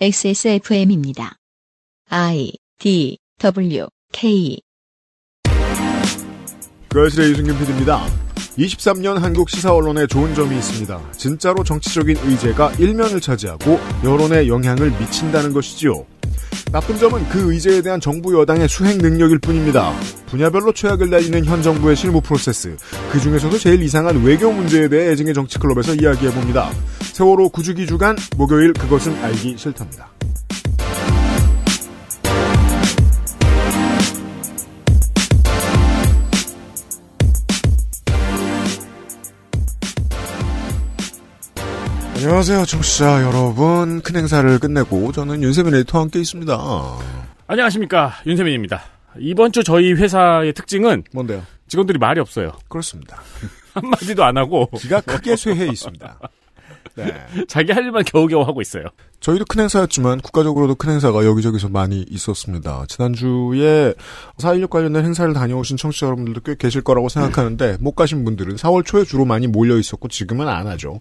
XSFM입니다. I D W K 그실의 유승균 PD입니다. 23년 한국 시사 언론에 좋은 점이 있습니다. 진짜로 정치적인 의제가 일면을 차지하고 여론에 영향을 미친다는 것이지요. 나쁜 점은 그 의제에 대한 정부 여당의 수행 능력일 뿐입니다. 분야별로 최악을 날리는 현 정부의 실무 프로세스, 그 중에서도 제일 이상한 외교 문제에 대해 애증의 정치클럽에서 이야기해봅니다. 세월호 구주기 주간 목요일 그것은 알기 싫답니다. 안녕하세요, 청취자 여러분. 큰 행사를 끝내고 저는 윤세민 에디터와 함께 있습니다. 안녕하십니까 윤세민입니다. 이번 주 저희 회사의 특징은 뭔데요? 직원들이 말이 없어요. 그렇습니다. 한마디도 안 하고 기가 크게 쇠해 있습니다. 네. 자기 할 일만 겨우겨우 하고 있어요. 저희도 큰 행사였지만 국가적으로도 큰 행사가 여기저기서 많이 있었습니다. 지난주에 4.16 관련된 행사를 다녀오신 청취자 여러분들도 꽤 계실 거라고 생각하는데 못 가신 분들은 4월 초에 주로 많이 몰려 있었고 지금은 안 하죠.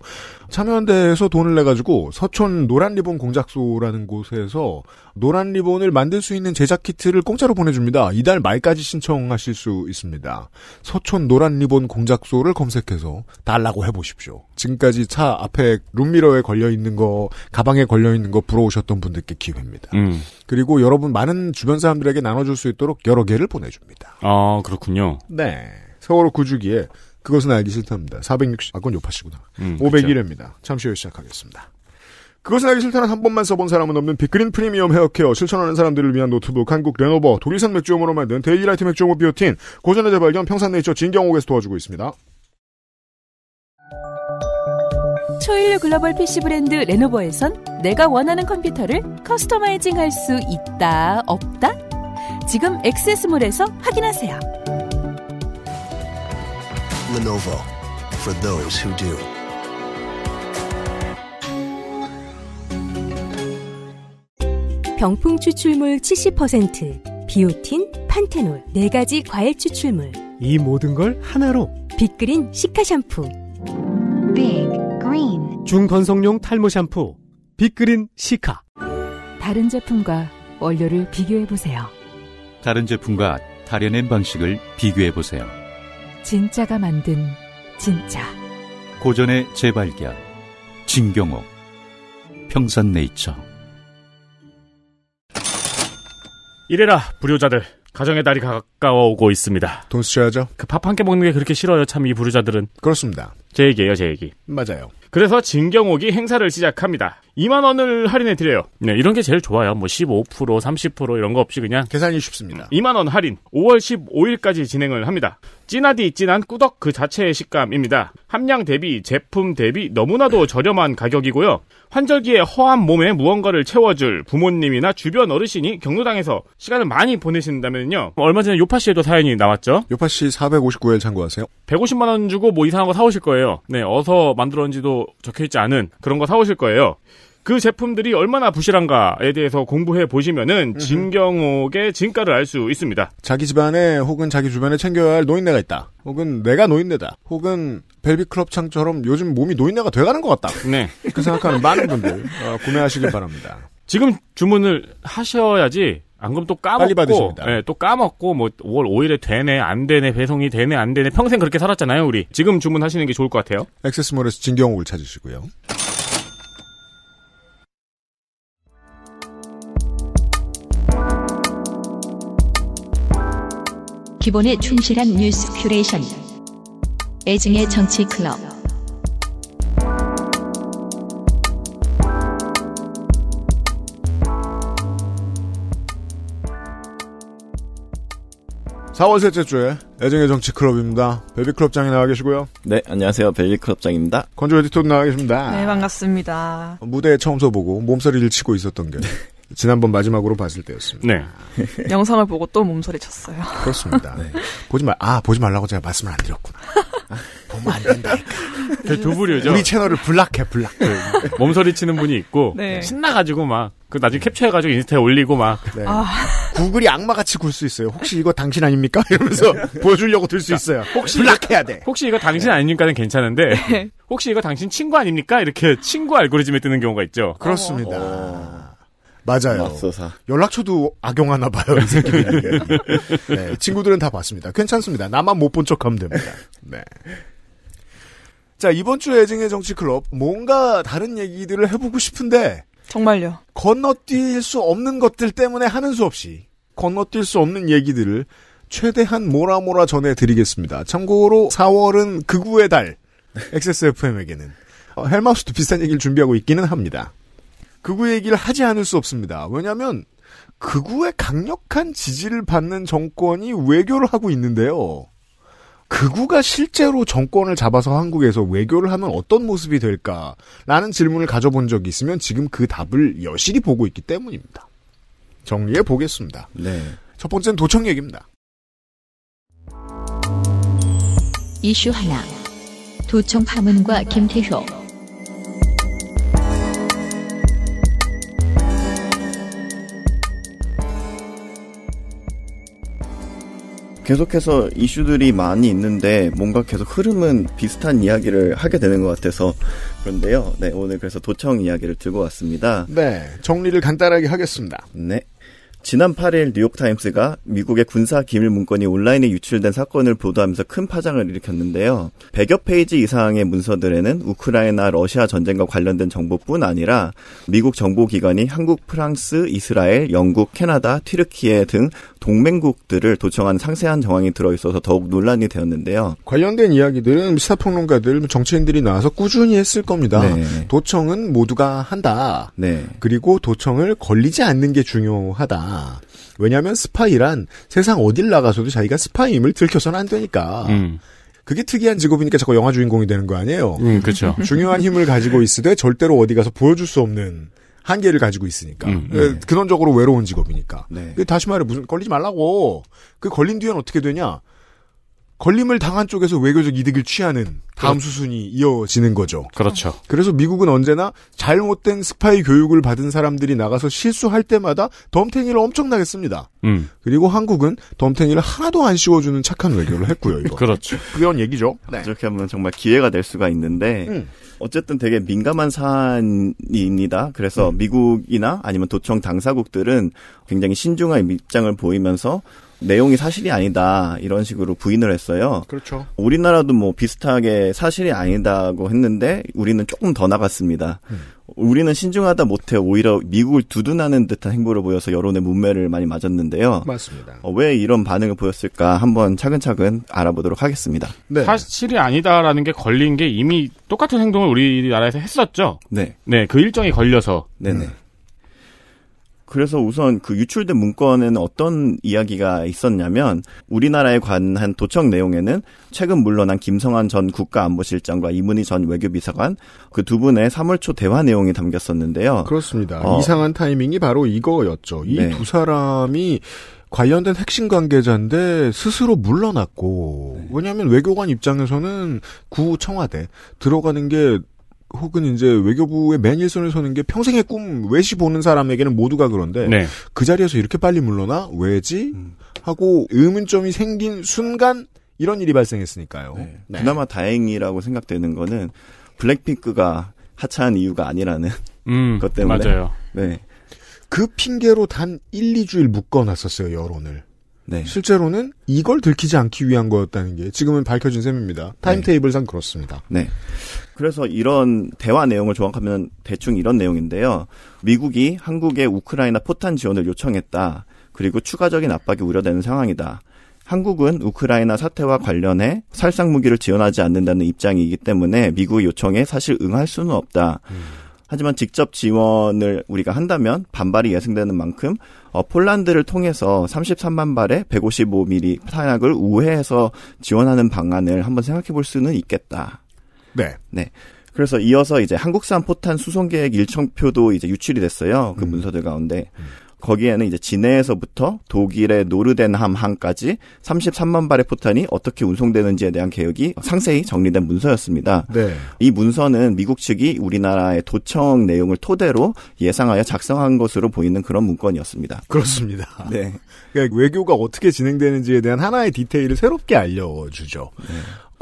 참여연대에서 돈을 내가지고 서촌 노란 리본 공작소라는 곳에서 노란 리본을 만들 수 있는 제작 키트를 공짜로 보내줍니다. 이달 말까지 신청하실 수 있습니다. 서촌 노란 리본 공작소를 검색해서 달라고 해보십시오. 지금까지 차 앞에 룸미러에 걸려 있는 거, 가방에 걸려 있는 거 부러워하셨던 분들께 기회입니다. 음. 그리고 여러분 많은 주변 사람들에게 나눠줄 수 있도록 여러 개를 보내줍니다. 아 그렇군요. 네. 세월호 구주기에 그것은 알기 싫답니다. 460, 아, 그건 요파시구나. 음, 501회입니다. 잠시 후에 시작하겠습니다. 그것은 알기 싫다는 한 번만 써본 사람은 없는 빅그린 프리미엄 헤어케어 실천하는 사람들을 위한 노트북 한국 레노버 독일산 맥주효모로 만든 데일리라이트 맥주효모 비오틴 고전의 재발견 평산네이처 진경옥에서 도와주고 있습니다. 초일류 글로벌 PC 브랜드 레노버에선 내가 원하는 컴퓨터를 커스터마이징 할 수 있다, 없다? 지금 액세스몰에서 확인하세요. Lenovo for those who do. 병풍 추출물 70%, 비오틴, 판테놀, 4가지 과일 추출물, 이 모든 걸 하나로 빅그린 시카 샴푸. Big Green 중건성용 탈모 샴푸 빅그린 시카 다른 제품과 원료를 비교해 보세요. 다른 제품과 다려낸 방식을 비교해 보세요. 진짜가 만든 진짜. 고전의 재발견. 진경옥. 평산네이처. 이래라 불효자들 가정의 달이 가까워오고 있습니다. 돈 쓰셔야죠? 그 밥 한 끼 먹는 게 그렇게 싫어요 참 이 불효자들은 그렇습니다. 제 얘기예요 제 얘기. 맞아요. 그래서 진경옥이 행사를 시작합니다. 2만 원을 할인해 드려요. 네 이런 게 제일 좋아요. 뭐 15%, 30% 이런 거 없이 그냥 계산이 쉽습니다. 2만 원 할인 5월 15일까지 진행을 합니다. 진하디 진한 꾸덕 그 자체의 식감입니다. 함량 대비 제품 대비 너무나도 저렴한 가격이고요. 환절기에 허한 몸에 무언가를 채워줄 부모님이나 주변 어르신이 경로당에서 시간을 많이 보내신다면요. 얼마 전에 요파 씨에도 사연이 나왔죠. 요파 씨 459일 참고하세요. 150만 원 주고 뭐 이상한 거 사오실 거예요. 네, 어서 만들었는지도 적혀있지 않은 그런 거 사오실 거예요. 그 제품들이 얼마나 부실한가에 대해서 공부해 보시면은 진경옥의 진가를 알 수 있습니다. 자기 집안에 혹은 자기 주변에 챙겨야 할 노인네가 있다. 혹은 내가 노인네다. 혹은 벨비클럽창처럼 요즘 몸이 노인네가 돼가는 것 같다. 네. 그 생각하는 많은 분들 어, 구매하시길 바랍니다. 지금 주문을 하셔야지 안 그러면 또 까먹고 빨리 받으십니다. 예, 또 까먹고 뭐 5월 5일에 되네 안 되네 배송이 되네 안 되네 평생 그렇게 살았잖아요 우리 지금 주문하시는 게 좋을 것 같아요 액세스몰에서 진경옥을 찾으시고요. 기본에 충실한 뉴스 큐레이션 애증의 정치 클럽 사월 셋째 주에 애정의 정치 클럽입니다. 베비클럽장에 나와 계시고요. 네, 안녕하세요. 벨리클럽장입니다. 건조 에디터도 나와 계십니다. 네, 반갑습니다. 무대에 처음 서보고 몸서리를 치고 있었던 게 지난번 마지막으로 봤을 때였습니다. 네 영상을 보고 또 몸소리 쳤어요. 그렇습니다. 보지 말, 아, 보지 말라고 제가 말씀을 안 드렸구나. 보면 안 된다니까. 그두 부류죠 우리 채널을 블락해, 블락. 몸서리 치는 분이 있고 네. 신나가지고 막 그 나중에 캡처해가지고 인스타에 올리고 막 네. 아. 구글이 악마같이 굴 수 있어요. 혹시 이거 당신 아닙니까? 이러면서 보여주려고 들 수 있어요. 혹시 블락해야 돼. 혹시 이거 당신 아닙니까는 괜찮은데 네. 혹시 이거 당신 친구 아닙니까 이렇게 친구 알고리즘에 뜨는 경우가 있죠 그렇습니다. 맞아요. 맙소사. 연락처도 악용하나 봐요, 이 새끼들이. 네, 친구들은 다 봤습니다. 괜찮습니다. 나만 못 본 척하면 됩니다. 네. 자, 이번 주 애증의 정치 클럽 뭔가 다른 얘기들을 해보고 싶은데 정말요. 건너뛸 수 없는 것들 때문에 하는 수 없이 건너뛸 수 없는 얘기들을 최대한 몰아몰아 전해드리겠습니다. 참고로 4월은 극우의 달 XSFM에게는 어, 헬마우스도 비슷한 얘기를 준비하고 있기는 합니다. 극우 얘기를 하지 않을 수 없습니다. 왜냐하면 극우의 강력한 지지를 받는 정권이 외교를 하고 있는데요. 극우가 실제로 정권을 잡아서 한국에서 외교를 하면 어떤 모습이 될까라는 질문을 가져본 적이 있으면 지금 그 답을 여실히 보고 있기 때문입니다. 정리해 보겠습니다. 네. 첫 번째는 도청 얘기입니다. 이슈 하나. 도청 파문과 김태효. 계속해서 이슈들이 많이 있는데 뭔가 계속 흐름은 비슷한 이야기를 하게 되는 것 같아서 그런데요. 네, 오늘 그래서 도청 이야기를 들고 왔습니다. 네, 정리를 간단하게 하겠습니다. 네. 지난 8일 뉴욕타임스가 미국의 군사 기밀 문건이 온라인에 유출된 사건을 보도하면서 큰 파장을 일으켰는데요. 100여 페이지 이상의 문서들에는 우크라이나 러시아 전쟁과 관련된 정보뿐 아니라 미국 정보기관이 한국, 프랑스, 이스라엘, 영국, 캐나다, 튀르키예 등 동맹국들을 도청한 상세한 정황이 들어있어서 더욱 논란이 되었는데요. 관련된 이야기들은 시사평론가들, 정치인들이 나와서 꾸준히 했을 겁니다. 네. 도청은 모두가 한다. 네. 그리고 도청을 걸리지 않는 게 중요하다. 왜냐하면 스파이란 세상 어딜 나가서도 자기가 스파이임을 들켜서는 안 되니까. 음. 그게 특이한 직업이니까 자꾸 영화 주인공이 되는 거 아니에요? 음, 그렇죠. 중요한 힘을 가지고 있으되 절대로 어디 가서 보여줄 수 없는 한계를 가지고 있으니까. 음, 예, 근원적으로 외로운 직업이니까. 네. 그 다시 말해 무슨 걸리지 말라고. 그 걸린 뒤엔 어떻게 되냐? 걸림을 당한 쪽에서 외교적 이득을 취하는 다음 수순이 이어지는 거죠. 그렇죠. 그래서 미국은 언제나 잘못된 스파이 교육을 받은 사람들이 나가서 실수할 때마다 덤탱이를 엄청나게 씁니다. 음. 그리고 한국은 덤탱이를 하나도 안 씌워주는 착한 외교를 했고요. 이거. 그렇죠. 그런 얘기죠. 네. 그렇게 하면 정말 기회가 될 수가 있는데 음. 어쨌든 되게 민감한 사안입니다. 그래서 음. 미국이나 아니면 도청 당사국들은 굉장히 신중한 입장을 보이면서 내용이 사실이 아니다 이런 식으로 부인을 했어요. 그렇죠. 우리나라도 뭐 비슷하게 사실이 아니다고 했는데 우리는 조금 더 나갔습니다. 우리는 신중하다 못해 오히려 미국을 두둔하는 듯한 행보를 보여서 여론의 문매를 많이 맞았는데요. 맞습니다. 어, 왜 이런 반응을 보였을까 한번 차근차근 알아보도록 하겠습니다. 네. 사실이 아니다라는 게 걸린 게 이미 똑같은 행동을 우리나라에서 했었죠. 네. 네, 그 일정이 걸려서. 네네. 그래서 우선 그 유출된 문건에는 어떤 이야기가 있었냐면 우리나라에 관한 도청 내용에는 최근 물러난 김성한 전 국가안보실장과 이문희 전 외교비서관 그 두 분의 3월 초 대화 내용이 담겼었는데요. 그렇습니다. 어. 이상한 타이밍이 바로 이거였죠. 이 네. 두 사람이 관련된 핵심 관계자인데 스스로 물러났고 네. 왜냐하면 외교관 입장에서는 구 청와대 들어가는 게 혹은 이제 외교부의 맨 일선에 서는 게 평생의 꿈 외시 보는 사람에게는 모두가 그런데 네. 그 자리에서 이렇게 빨리 물러나 왜지 음. 하고 의문점이 생긴 순간 이런 일이 발생했으니까요. 네. 네. 그나마 다행이라고 생각되는 거는 블랙핑크가 하차한 이유가 아니라는 음, 그것 때문에. 맞아요. 네. 그 핑계로 단 1, 2주일 묶어놨었어요 여론을. 네. 실제로는 이걸 들키지 않기 위한 거였다는 게 지금은 밝혀진 셈입니다. 타임테이블상 그렇습니다. 네. 그래서 이런 대화 내용을 조각하면 대충 이런 내용인데요. 미국이 한국에 우크라이나 포탄 지원을 요청했다. 그리고 추가적인 압박이 우려되는 상황이다. 한국은 우크라이나 사태와 관련해 살상 무기를 지원하지 않는다는 입장이기 때문에 미국의 요청에 사실 응할 수는 없다. 하지만 직접 지원을 우리가 한다면 반발이 예상되는 만큼 어, 폴란드를 통해서 33만 발의 155mm 탄약을 우회해서 지원하는 방안을 한번 생각해 볼 수는 있겠다. 네. 네. 그래서 이어서 이제 한국산 포탄 수송 계획 일정표도 이제 유출이 됐어요. 그 문서들 가운데. 거기에는 이제 진해에서부터 독일의 노르덴함 항까지 33만 발의 포탄이 어떻게 운송되는지에 대한 계획이 상세히 정리된 문서였습니다. 네. 이 문서는 미국 측이 우리나라의 도청 내용을 토대로 예상하여 작성한 것으로 보이는 그런 문건이었습니다. 그렇습니다. 네. 그러니까 외교가 어떻게 진행되는지에 대한 하나의 디테일을 새롭게 알려주죠.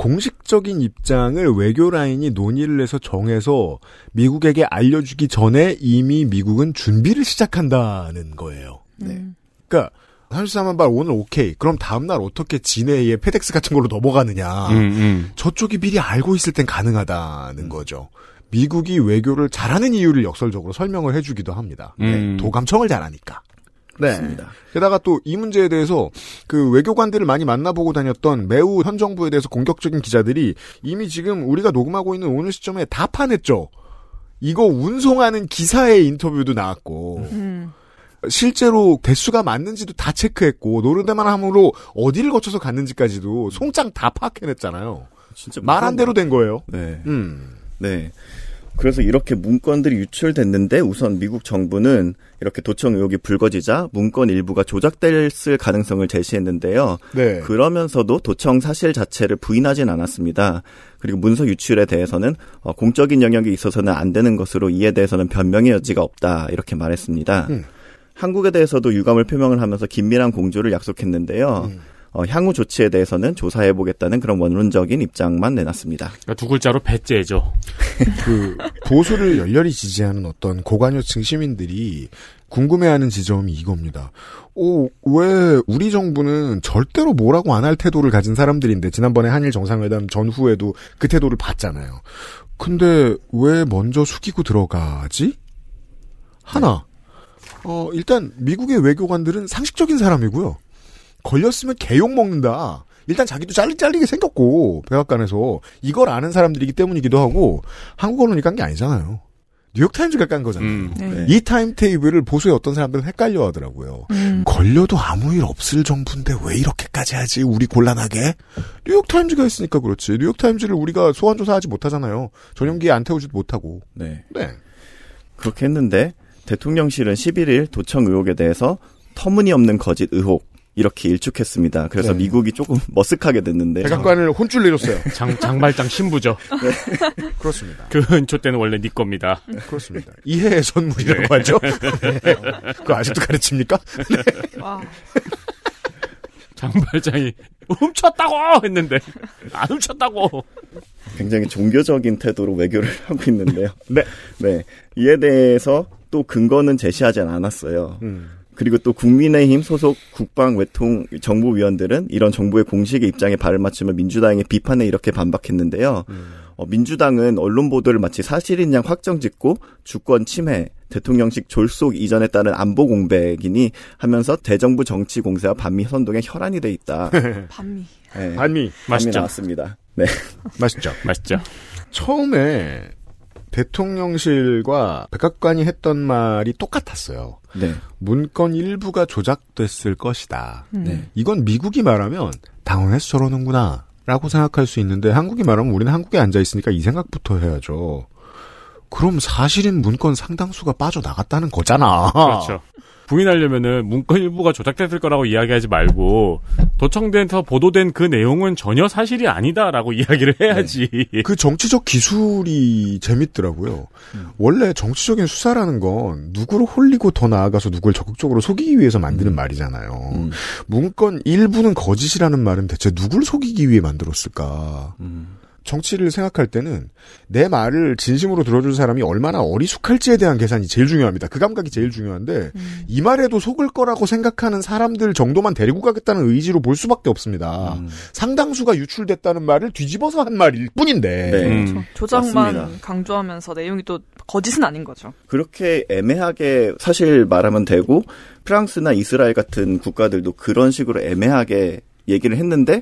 공식적인 입장을 외교 라인이 논의를 해서 정해서 미국에게 알려주기 전에 이미 미국은 준비를 시작한다는 거예요. 네. 그러니까 33만 발 오늘 오케이. 그럼 다음날 어떻게 진해의 페덱스 같은 걸로 넘어가느냐. 음, 음. 저쪽이 미리 알고 있을 땐 가능하다는 거죠. 미국이 외교를 잘하는 이유를 역설적으로 설명을 해주기도 합니다. 음. 도감청을 잘하니까. 네. 맞습니다. 게다가 또 이 문제에 대해서 그 외교관들을 많이 만나보고 다녔던 매우 현 정부에 대해서 공격적인 기자들이 이미 지금 우리가 녹음하고 있는 오늘 시점에 다 파냈죠. 이거 운송하는 기사의 인터뷰도 나왔고 음. 실제로 대수가 맞는지도 다 체크했고 노르데만 함으로 어디를 거쳐서 갔는지까지도 송장 다 파악해냈잖아요. 진짜 말한 대로 된 거예요. 네. 음. 네. 그래서 이렇게 문건들이 유출됐는데 우선 미국 정부는 이렇게 도청 의혹이 불거지자 문건 일부가 조작됐을 가능성을 제시했는데요. 네. 그러면서도 도청 사실 자체를 부인하진 않았습니다. 그리고 문서 유출에 대해서는 어, 공적인 영역에 있어서는 안 되는 것으로 이에 대해서는 변명의 여지가 없다 이렇게 말했습니다. 음. 한국에 대해서도 유감을 표명을 하면서 긴밀한 공조를 약속했는데요. 음. 어, 향후 조치에 대해서는 조사해보겠다는 그런 원론적인 입장만 내놨습니다. 그러니까 두 글자로 배째죠. 그 보수를 열렬히 지지하는 어떤 고관여층 시민들이 궁금해하는 지점이 이겁니다. 오, 왜 우리 정부는 절대로 뭐라고 안 할 태도를 가진 사람들인데 지난번에 한일 정상회담 전후에도 그 태도를 봤잖아요. 근데 왜 먼저 숙이고 들어가지? 하나. 어, 일단 미국의 외교관들은 상식적인 사람이고요. 걸렸으면 개욕 먹는다. 일단 자기도 잘리 잘리게 생겼고 백악관에서 이걸 아는 사람들이기 때문이기도 하고 한국 언론이 깐 게 아니잖아요. 뉴욕타임즈가 깐 거잖아요. 음. 네. 이 타임테이블을 보수의 어떤 사람들은 헷갈려 하더라고요. 음. 걸려도 아무 일 없을 정부인데 왜 이렇게까지 하지? 우리 곤란하게? 뉴욕타임즈가 있으니까 그렇지. 뉴욕타임즈를 우리가 소환조사하지 못하잖아요. 전용기에 안 태우지도 못하고. 네. 네. 그렇게 했는데 대통령실은 11일 도청 의혹에 대해서 터무니없는 거짓 의혹 이렇게 일축했습니다. 그래서 네. 미국이 조금 머쓱하게 됐는데 백악관을 혼쭐 내줬어요. 장, 장발장 신부죠. 그렇습니다. 그 은초 때는 원래 네 겁니다. 그렇습니다. 이해의 선물이라고 하죠. 네. 그거 아직도 가르칩니까? 와. 장발장이 훔쳤다고 했는데 안 훔쳤다고. 굉장히 종교적인 태도로 외교를 하고 있는데요. 네. 네. 이에 대해서 또 근거는 제시하지 않았어요. 음. 그리고 또 국민의힘 소속 국방 외통 정보위원들은 이런 정부의 공식의 입장에 발을 맞추며 민주당의 비판에 이렇게 반박했는데요. 어, 민주당은 언론 보도를 마치 사실인 양 확정짓고 주권 침해, 대통령직 졸속 이전에 따른 안보 공백이니 하면서 대정부 정치 공세와 반미 선동에 혈안이 돼 있다. 반미. 네, 반미. 반미 맛있죠. 나왔습니다. 네. 맛있죠. 맛있죠. 처음에 대통령실과 백악관이 했던 말이 똑같았어요. 네. 문건 일부가 조작됐을 것이다. 음. 네. 이건 미국이 말하면 당황해서 저러는구나. 라고 생각할 수 있는데 한국이 말하면 우리는 한국에 앉아 있으니까 이 생각부터 해야죠. 그럼 사실인 문건 상당수가 빠져나갔다는 거잖아. 그렇죠. 부인하려면은 문건 일부가 조작됐을 거라고 이야기하지 말고 도청돼서 보도된 그 내용은 전혀 사실이 아니다라고 이야기를 해야지. 그 정치적 기술이 재밌더라고요. 원래 정치적인 수사라는 건 누구를 홀리고 더 나아가서 누구를 적극적으로 속이기 위해서 만드는 말이잖아요. 음. 문건 일부는 거짓이라는 말은 대체 누구를 속이기 위해 만들었을까? 음. 정치를 생각할 때는 내 말을 진심으로 들어줄 사람이 얼마나 어리숙할지에 대한 계산이 제일 중요합니다. 그 감각이 제일 중요한데 음. 이 말에도 속을 거라고 생각하는 사람들 정도만 데리고 가겠다는 의지로 볼 수밖에 없습니다. 음. 상당수가 유출됐다는 말을 뒤집어서 한 말일 뿐인데 네. 음. 조작만 맞습니다. 강조하면서 내용이 또 거짓은 아닌 거죠. 그렇게 애매하게 사실 말하면 되고 프랑스나 이스라엘 같은 국가들도 그런 식으로 애매하게 얘기를 했는데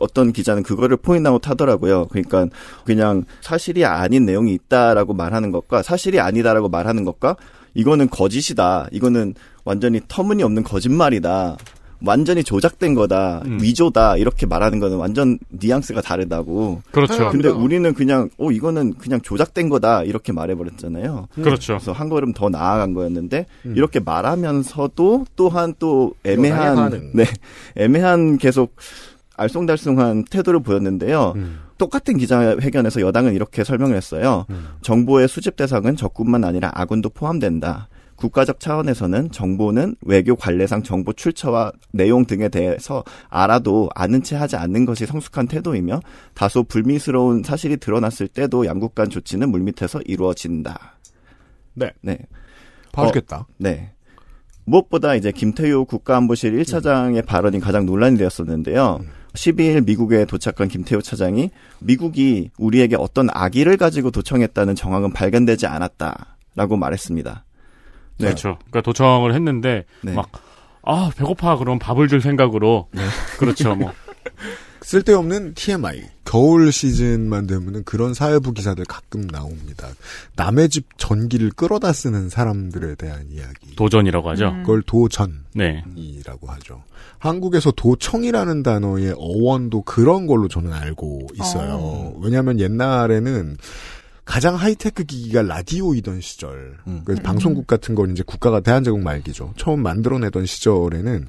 어떤 기자는 그거를 point out 하더라고요. 그러니까 그냥 사실이 아닌 내용이 있다라고 말하는 것과 사실이 아니다라고 말하는 것과 이거는 거짓이다. 이거는 완전히 터무니없는 거짓말이다. 완전히 조작된 거다. 음. 위조다. 이렇게 말하는 거는 완전 뉘앙스가 다르다고. 그렇죠. 근데 우리는 그냥 어 이거는 그냥 조작된 거다. 이렇게 말해 버렸잖아요. 그렇죠. 그래서 한 걸음 더 나아간 거였는데 음. 이렇게 말하면서도 또한 또. 애매한 네 애매한 계속 알쏭달쏭한 태도를 보였는데요. 음. 똑같은 기자회견에서 여당은 이렇게 설명을 했어요. 음. 정보의 수집 대상은 적군만 아니라 아군도 포함된다. 국가적 차원에서는 정보는 외교 관례상 정보 출처와 내용 등에 대해서 알아도 아는 채 하지 않는 것이 성숙한 태도이며 다소 불미스러운 사실이 드러났을 때도 양국 간 조치는 물밑에서 이루어진다. 네. 네. 봐주겠다. 어, 네. 무엇보다 이제 김태효 국가안보실 1차장의 발언이 가장 논란이 되었었는데요. 12일 미국에 도착한 김태호 차장이 미국이 우리에게 어떤 악의를 가지고 도청했다는 정황은 발견되지 않았다라고 말했습니다. 네. 그렇죠. 그러니까 도청을 했는데 네. 막 아, 배고파 그럼 밥을 줄 생각으로 그렇죠. 뭐 쓸데없는 TMI. 겨울 시즌만 되면은 그런 사회부 기사들 가끔 나옵니다. 남의 집 전기를 끌어다 쓰는 사람들에 대한 이야기. 도전이라고 하죠. 음. 그걸 도전이라고 네. 하죠. 한국에서 도청이라는 단어의 어원도 그런 걸로 저는 알고 있어요. 왜냐하면 옛날에는 가장 하이테크 기기가 라디오이던 시절, 음. 그래서 방송국 같은 건 이제 국가가 대한제국 말기죠. 처음 만들어내던 시절에는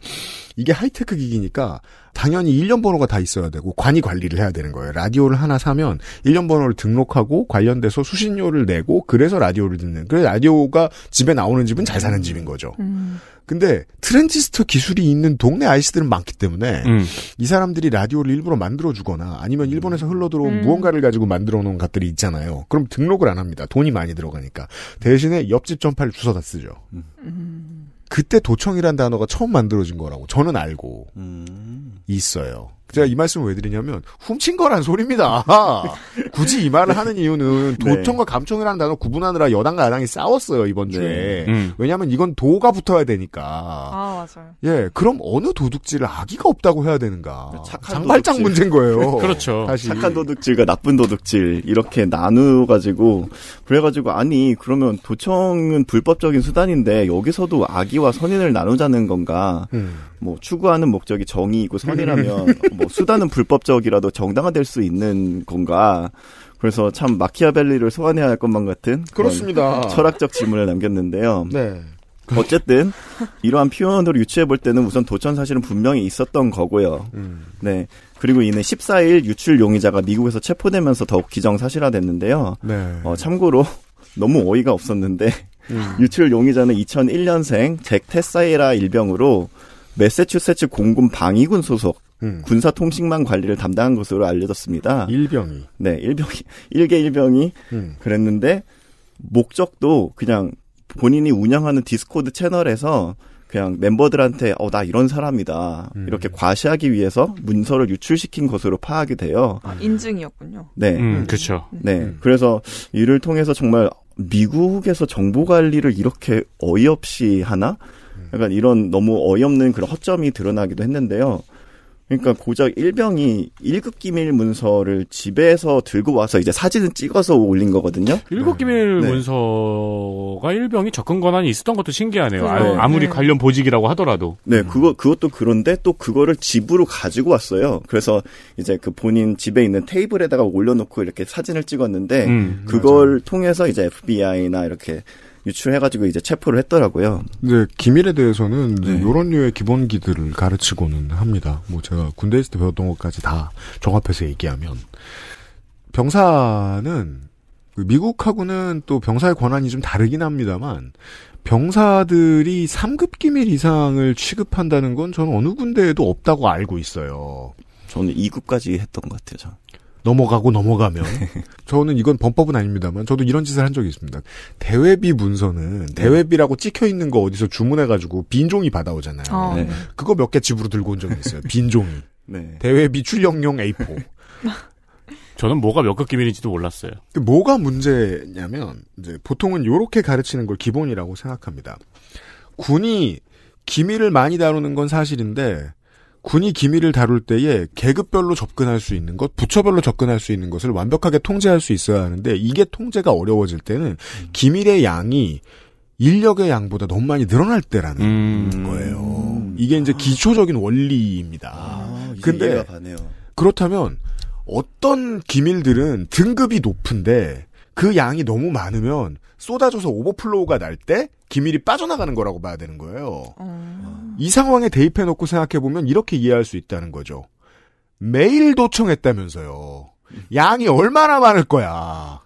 이게 하이테크 기기니까 당연히 일련 번호가 다 있어야 되고 관이 관리를 해야 되는 거예요. 라디오를 하나 사면 일련 번호를 등록하고 관련돼서 수신료를 내고 그래서 라디오를 듣는. 그래서 라디오가 집에 나오는 집은 잘 사는 집인 거죠. 음. 근데 트랜지스터 기술이 있는 동네 아저씨들은 많기 때문에 음. 이 사람들이 라디오를 일부러 만들어 주거나 아니면 일본에서 흘러 들어온 음. 무언가를 가지고 만들어 놓은 것들이 있잖아요. 그럼 등록을 안 합니다. 돈이 많이 들어가니까. 대신에 옆집 전파를 주워다 쓰죠. 음. 그때 도청이란 단어가 처음 만들어진 거라고 저는 알고 음. 있어요. 제가 이 말씀을 왜 드리냐면 훔친 거란 소리입니다. 굳이 이 말을 하는 이유는 네. 도청과 감청이라는 단어 구분하느라 여당과 야당이 싸웠어요 이번 주에. 네. 음. 왜냐하면 이건 도가 붙어야 되니까. 아 맞아요. 예, 그럼 어느 도둑질을 악의가 없다고 해야 되는가? 착한 장발장 도둑질. 문제인 거예요. 그렇죠. 사실. 착한 도둑질과 나쁜 도둑질 이렇게 나누어가지고 그래가지고 아니 그러면 도청은 불법적인 수단인데 여기서도 악의와 선인을 나누자는 건가? 음. 뭐 추구하는 목적이 정의이고 선이라면 뭐 수단은 불법적이라도 정당화될 수 있는 건가? 그래서 참 마키아벨리를 소환해야 할 것만 같은 그렇습니다. 철학적 질문을 남겼는데요. 네. 어쨌든 이러한 표현으로 유추해 볼 때는 우선 도청 사실은 분명히 있었던 거고요. 음. 네. 그리고 이는 14일 유출 용의자가 미국에서 체포되면서 더욱 기정사실화됐는데요. 네. 어, 참고로 너무 어이가 없었는데 음. 유출 용의자는 2001년생 잭 테사이라 일병으로 매사추세츠 공군 방위군 소속 음. 군사 통신망 관리를 담당한 것으로 알려졌습니다. 일병이. 네, 일병이 일개 일병이 음. 그랬는데 목적도 그냥 본인이 운영하는 디스코드 채널에서 그냥 멤버들한테 어 나 이런 사람이다 음. 이렇게 과시하기 위해서 문서를 유출시킨 것으로 파악이 돼요. 아, 인증이었군요. 네, 음, 그렇죠. 네. 음. 그래서 이를 통해서 정말 미국에서 정보 관리를 이렇게 어이없이 하나? 음. 약간 이런 너무 어이없는 그런 허점이 드러나기도 했는데요. 그러니까 고작 일병이 1급 기밀 문서를 집에서 들고 와서 이제 사진을 찍어서 올린 거거든요. 일곱 기밀 네. 문서가 일병이 접근 권한이 있었던 것도 신기하네요. 아, 그래요. 아무리 네. 관련 보직이라고 하더라도. 네, 그거 그것도 그런데 또 그거를 집으로 가지고 왔어요. 그래서 이제 그 본인 집에 있는 테이블에다가 올려놓고 이렇게 사진을 찍었는데 음, 그걸 통해서 이제 FBI나 이렇게 유출해가지고 이제 체포를 했더라고요. 네, 기밀에 대해서는 네. 이런 류의 기본기들을 가르치고는 합니다. 뭐 제가 군대 있을 때 배웠던 것까지 다 종합해서 얘기하면 병사는 그 미국하고는 또 병사의 권한이 좀 다르긴 합니다만 병사들이 3급 기밀 이상을 취급한다는 건 저는 어느 군대에도 없다고 알고 있어요. 저는 2급까지 했던 것 같아요. 저. 넘어가고 넘어가면 저는 이건 범법은 아닙니다만 저도 이런 짓을 한 적이 있습니다. 대회비 문서는 대회비라고 찍혀 있는 거 어디서 주문해 가지고 빈 종이 받아오잖아요. 어. 네. 그거 몇 개 집으로 들고 온 적이 있어요. 빈 종이. 네. 대회비 출력용 A4. 저는 뭐가 몇급 기밀인지도 몰랐어요. 그 뭐가 문제냐면 이제 보통은 요렇게 가르치는 걸 기본이라고 생각합니다. 군이 기밀을 많이 다루는 건 사실인데 군이 기밀을 다룰 때에 계급별로 접근할 수 있는 것, 부처별로 접근할 수 있는 것을 완벽하게 통제할 수 있어야 하는데 이게 통제가 어려워질 때는 기밀의 양이 인력의 양보다 너무 많이 늘어날 때라는 음. 거예요. 이게 이제 기초적인 원리입니다. 아, 근데. 그렇다면 어떤 기밀들은 등급이 높은데 그 양이 너무 많으면 쏟아져서 오버플로우가 날 때 기밀이 빠져나가는 거라고 봐야 되는 거예요. 어. 이 상황에 대입해 놓고 생각해 보면 이렇게 이해할 수 있다는 거죠. 매일 도청했다면서요. 양이 얼마나 많을 거야.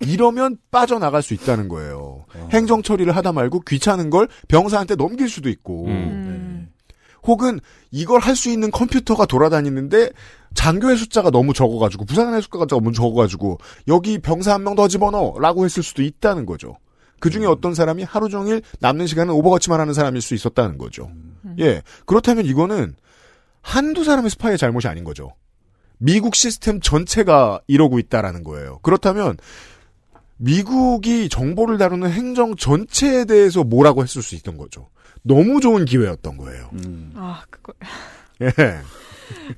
이러면 빠져나갈 수 있다는 거예요. 행정 처리를 하다 말고 귀찮은 걸 병사한테 넘길 수도 있고. 음. 혹은 이걸 할 수 있는 컴퓨터가 돌아다니는데 장교의 숫자가 너무 적어가지고 부사관의 숫자가 너무 적어가지고 여기 병사 한 명 더 집어넣어라고 했을 수도 있다는 거죠. 그 중에 어떤 사람이 하루 종일 남는 시간은 오버워치만 하는 사람일 수 있었다는 거죠. 예 그렇다면 이거는 한두 사람의 스파이의 잘못이 아닌 거죠. 미국 시스템 전체가 이러고 있다라는 거예요. 그렇다면 미국이 정보를 다루는 행정 전체에 대해서 뭐라고 했을 수 있던 거죠. 너무 좋은 기회였던 거예요. 아, 그거 예.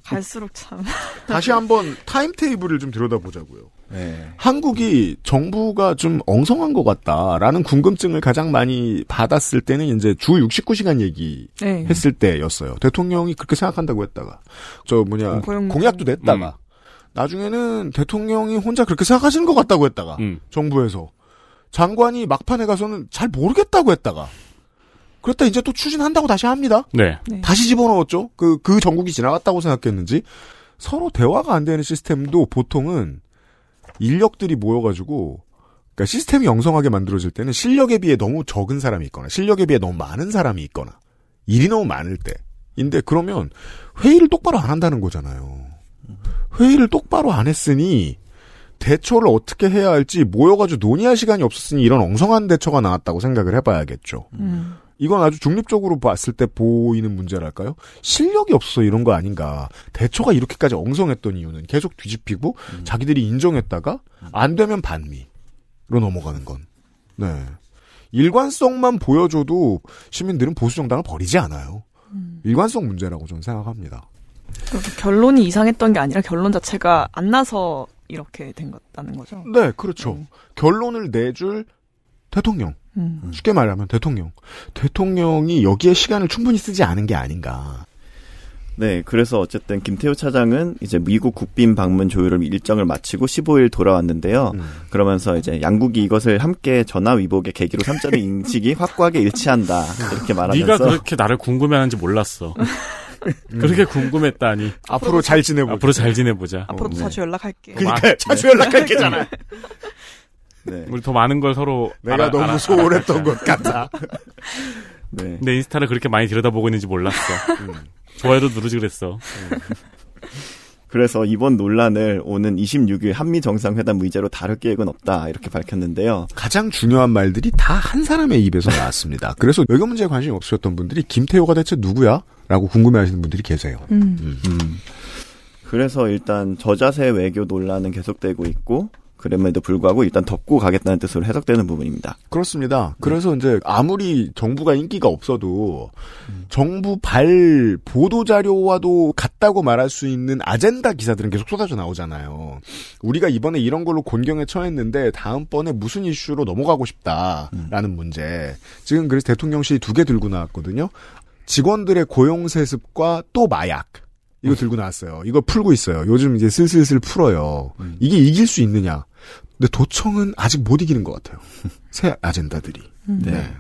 갈수록 참. 다시 한번 타임 테이블을 좀 들여다보자고요. 네. 한국이 정부가 좀 엉성한 것 같다라는 궁금증을 가장 많이 받았을 때는 이제 주 69시간 얘기 네. 했을 때였어요. 대통령이 그렇게 생각한다고 했다가 저 뭐냐 고용노동. 공약도 냈다가 나중에는 대통령이 혼자 그렇게 생각하시는 것 같다고 했다가 음. 정부에서 장관이 막판에 가서는 잘 모르겠다고 했다가 그랬다 이제 또 추진한다고 다시 합니다. 네. 네. 다시 집어넣었죠. 그, 그 전국이 지나갔다고 생각했는지 서로 대화가 안 되는 시스템도 보통은 인력들이 모여가지고 그러니까 시스템이 영성하게 만들어질 때는 실력에 비해 너무 적은 사람이 있거나 실력에 비해 너무 많은 사람이 있거나 일이 너무 많을 때 인데 그러면 회의를 똑바로 안 한다는 거잖아요. 회의를 똑바로 안 했으니 대처를 어떻게 해야 할지 모여가지고 논의할 시간이 없었으니 이런 엉성한 대처가 나왔다고 생각을 해봐야겠죠. 음. 이건 아주 중립적으로 봤을 때 보이는 문제랄까요? 실력이 없어 이런 거 아닌가. 대처가 이렇게까지 엉성했던 이유는 계속 뒤집히고 자기들이 인정했다가 안 되면 반미로 넘어가는 건. 네. 일관성만 보여줘도 시민들은 보수 정당을 버리지 않아요. 일관성 문제라고 저는 생각합니다. 결론이 이상했던 게 아니라 결론 자체가 안 나서 이렇게 된 거다는 거죠. 네, 그렇죠. 결론을 내줄 대통령. 음. 쉽게 말하면 대통령. 대통령이 여기에 시간을 충분히 쓰지 않은 게 아닌가. 네, 그래서 어쨌든 김태우 차장은 이제 미국 국빈 방문 조율을 일정을 마치고 15일 돌아왔는데요. 음. 그러면서 이제 양국이 이것을 함께 전화 위복의 계기로 삼자는 인식이 확고하게 일치한다 이렇게 말하면서 네가 그렇게 나를 궁금해하는지 몰랐어. 그렇게 궁금했다니. 앞으로 잘 지내보자. 앞으로 잘 지내보자. 앞으로도 네. 자주 연락할게. 그러니까 자주 연락할게잖아. 네, 우리 더 많은 걸 서로 내가 알아- 너무 알아- 소홀했던 것 같아. 네. 내 인스타를 그렇게 많이 들여다보고 있는지 몰랐어. 좋아요도 누르지 그랬어. 그래서 이번 논란을 오는 26일 한미 정상회담 의제로 다룰 계획은 없다 이렇게 밝혔는데요. 가장 중요한 말들이 다 한 사람의 입에서 나왔습니다. 그래서 외교 문제에 관심이 없으셨던 분들이 김태호가 대체 누구야? 라고 궁금해하시는 분들이 계세요. 음. 음. 그래서 일단 저자세 외교 논란은 계속되고 있고 그럼에도 불구하고 일단 덮고 가겠다는 뜻으로 해석되는 부분입니다. 그렇습니다. 그래서 이제 아무리 정부가 인기가 없어도 정부 발 보도 자료와도 같다고 말할 수 있는 아젠다 기사들은 계속 쏟아져 나오잖아요. 우리가 이번에 이런 걸로 곤경에 처했는데 다음번에 무슨 이슈로 넘어가고 싶다라는 문제. 지금 그래서 대통령실이 두 개 들고 나왔거든요. 직원들의 고용 세습과 또 마약. 이거 들고 나왔어요. 이거 풀고 있어요. 요즘 이제 슬슬슬 풀어요. 이게 이길 수 있느냐? 근데 도청은 아직 못 이기는 것 같아요. 새 아젠다들이. 네.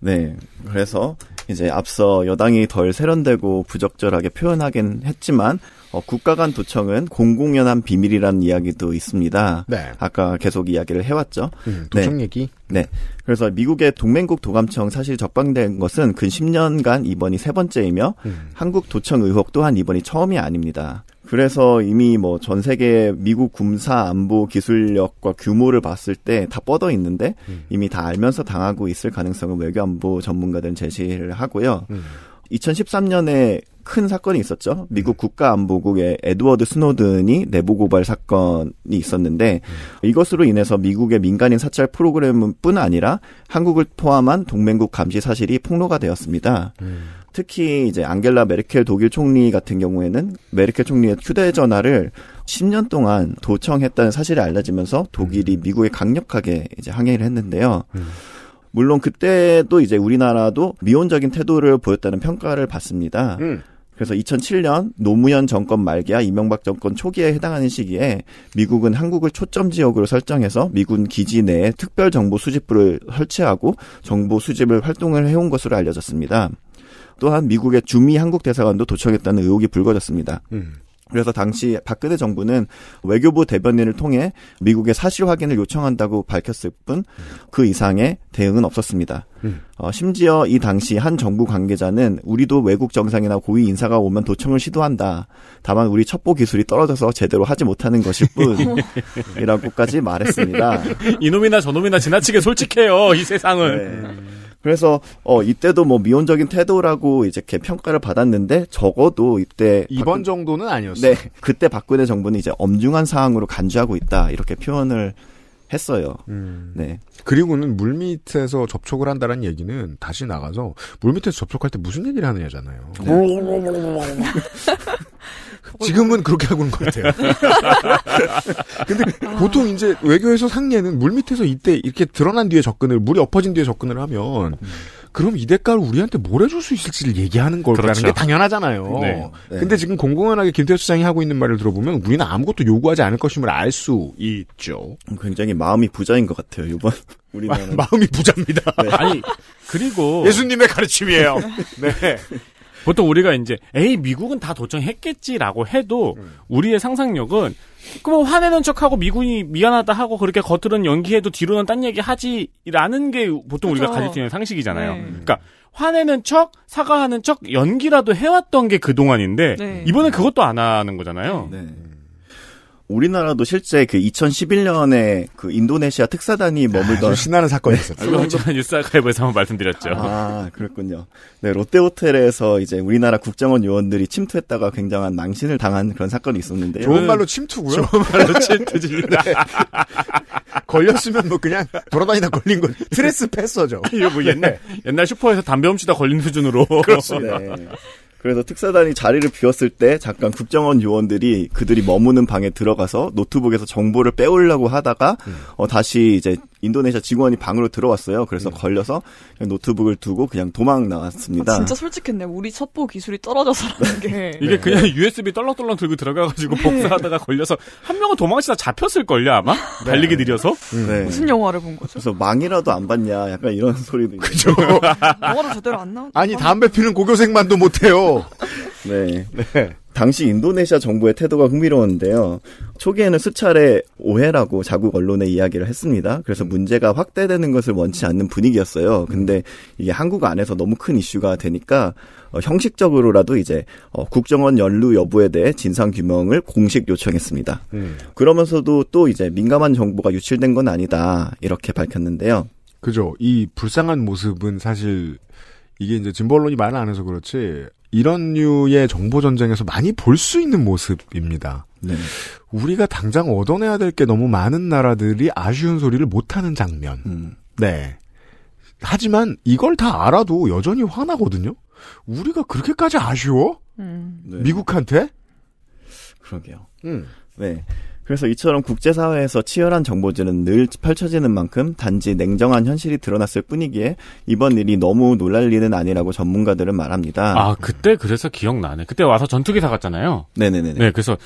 네. 그래서 이제 앞서 여당이 덜 세련되고 부적절하게 표현하긴 했지만 어, 국가 간 도청은 공공연한 비밀이라는 이야기도 있습니다. 네. 아까 계속 이야기를 해왔죠. 음, 도청 얘기. 네. 그래서 미국의 동맹국 도감청 사실 적방된 것은 근 10년간 이번이 세 번째이며 음. 한국 도청 의혹 또한 이번이 처음이 아닙니다. 그래서 이미 뭐 전 세계 미국 군사 안보 기술력과 규모를 봤을 때 다 뻗어 있는데 음. 이미 다 알면서 당하고 있을 가능성을 외교안보 전문가들은 제시를 하고요. 음. 2013년에 큰 사건이 있었죠. 미국 국가안보국의 에드워드 스노든이 내부 고발 사건이 있었는데 이것으로 인해서 미국의 민간인 사찰 프로그램뿐 아니라 한국을 포함한 동맹국 감시 사실이 폭로가 되었습니다. 특히 이제 앙겔라 메르켈 독일 총리 같은 경우에는 메르켈 총리의 휴대전화를 10년 동안 도청했다는 사실이 알려지면서 독일이 미국에 강력하게 이제 항의를 했는데요. 물론 그때도 이제 우리나라도 미온적인 태도를 보였다는 평가를 받습니다. 음. 그래서 2007년 노무현 정권 말기와 이명박 정권 초기에 해당하는 시기에 미국은 한국을 초점 지역으로 설정해서 미군 기지 내에 특별 정보 수집부를 설치하고 정보 수집을 활동을 해온 것으로 알려졌습니다. 또한 미국의 주미 한국 대사관도 도청했다는 의혹이 불거졌습니다. 음. 그래서 당시 박근혜 정부는 외교부 대변인을 통해 미국의 사실 확인을 요청한다고 밝혔을 뿐 그 이상의 대응은 없었습니다. 음. 어, 심지어 이 당시 한 정부 관계자는 우리도 외국 정상이나 고위 인사가 오면 도청을 시도한다. 다만 우리 첩보 기술이 떨어져서 제대로 하지 못하는 것일 뿐이라고까지 말했습니다. 이놈이나 저놈이나 지나치게 솔직해요. 이 세상은. 네. 그래서 어 이때도 뭐 미온적인 태도라고 이제 이렇게 평가를 받았는데 적어도 이때 이번 박근- 정도는 아니었어요. 네 그때 박근혜 정부는 이제 엄중한 사항으로 간주하고 있다 이렇게 표현을 했어요. 음. 네. 그리고는 물밑에서 접촉을 한다는 얘기는 다시 나가서 물밑에서 접촉할 때 무슨 얘기를 하느냐잖아요. 지금은 그렇게 하고 있는 것 같아요. 근데 보통 이제 외교에서 상례는 물 밑에서 이때 이렇게 드러난 뒤에 접근을 물이 엎어진 뒤에 접근을 하면 그럼 이 대가를 우리한테 뭘 해줄 수 있을지를 얘기하는 거라는 그렇죠. 게 당연하잖아요. 네. 네. 근데 지금 공공연하게 김태수 시장이 하고 있는 말을 들어보면 우리는 아무것도 요구하지 않을 것임을 알 수 있죠. 굉장히 마음이 부자인 것 같아요. 이번 우리나라 마음이 부자입니다. 아니 그리고 예수님의 가르침이에요. 네. 보통 우리가 이제 에이 미국은 다 도청했겠지라고 해도 음. 우리의 상상력은 그뭐 화내는 척하고 미군이 미안하다 하고 그렇게 겉으로는 연기해도 뒤로는 딴 얘기 하지라는 게 보통 우리가 그죠. 가질 수 있는 상식이잖아요. 네. 그러니까 화내는 척 사과하는 척 연기라도 해왔던 게 그 동안인데 네. 이번엔 그것도 안 하는 거잖아요. 네. 우리나라도 실제 그 2011년에 그 인도네시아 특사단이 머물던 아주 신나는 사건이 있었죠. 이거 제가 뉴스 아카이브에서 한번 말씀드렸죠. 아, 그렇군요. 네, 롯데호텔에서 이제 우리나라 국정원 요원들이 침투했다가 굉장한 망신을 당한 그런 사건이 있었는데요. 좋은 말로 침투고요. 말로 침투집니다. 걸렸으면 뭐 그냥 돌아다니다 걸린 건 tres 패서죠. 이거 뭐 옛날 옛날 슈퍼에서 담배 훔치다 걸린 수준으로. 네. 그래서 특사단이 자리를 비웠을 때 잠깐 국정원 요원들이 그들이 머무는 방에 들어가서 노트북에서 정보를 빼오려고 하다가 어, 다시 이제 인도네시아 직원이 방으로 들어왔어요. 그래서 걸려서 그냥 노트북을 두고 그냥 도망 나왔습니다. 아, 진짜 솔직했네. 우리 첩보 기술이 떨어져서라는 게. 이게 그냥 USB 떨렁떨렁 들고 들어가가지고 복사하다가 걸려서 한 명은 도망치다 잡혔을 걸요 아마 달리기 느려서. 네. 무슨 영화를 본 거죠? 그래서 망이라도 안 봤냐 약간 이런 소리도 있고. 영화를 제대로 안 나온. 아니 담배 피는 고교생만도 못해요. 네. 네. 당시 인도네시아 정부의 태도가 흥미로웠는데요. 초기에는 수차례 오해라고 자국 언론에 이야기를 했습니다. 그래서 문제가 확대되는 것을 원치 않는 분위기였어요. 근데 이게 한국 안에서 너무 큰 이슈가 되니까 어, 형식적으로라도 이제 어, 국정원 연루 여부에 대해 진상 규명을 공식 요청했습니다. 음. 그러면서도 또 이제 민감한 정보가 유출된 건 아니다 이렇게 밝혔는데요. 그죠. 이 불쌍한 모습은 사실 이게 이제 진보 언론이 말을 안 해서 그렇지 이런 류의 정보 전쟁에서 많이 볼 수 있는 모습입니다. 네. 우리가 당장 얻어내야 될 게 너무 많은 나라들이 아쉬운 소리를 못하는 장면. 음. 네. 하지만 이걸 다 알아도 여전히 화나거든요. 우리가 그렇게까지 아쉬워? 음. 네. 미국한테? 그러게요. 음. 네. 그래서 이처럼 국제사회에서 치열한 정보전은 늘 펼쳐지는 만큼 단지 냉정한 현실이 드러났을 뿐이기에 이번 일이 너무 놀랄 일은 아니라고 전문가들은 말합니다. 아 그때 그래서 기억나네. 그때 와서 전투기 사갔잖아요. 네네네. 네 그래서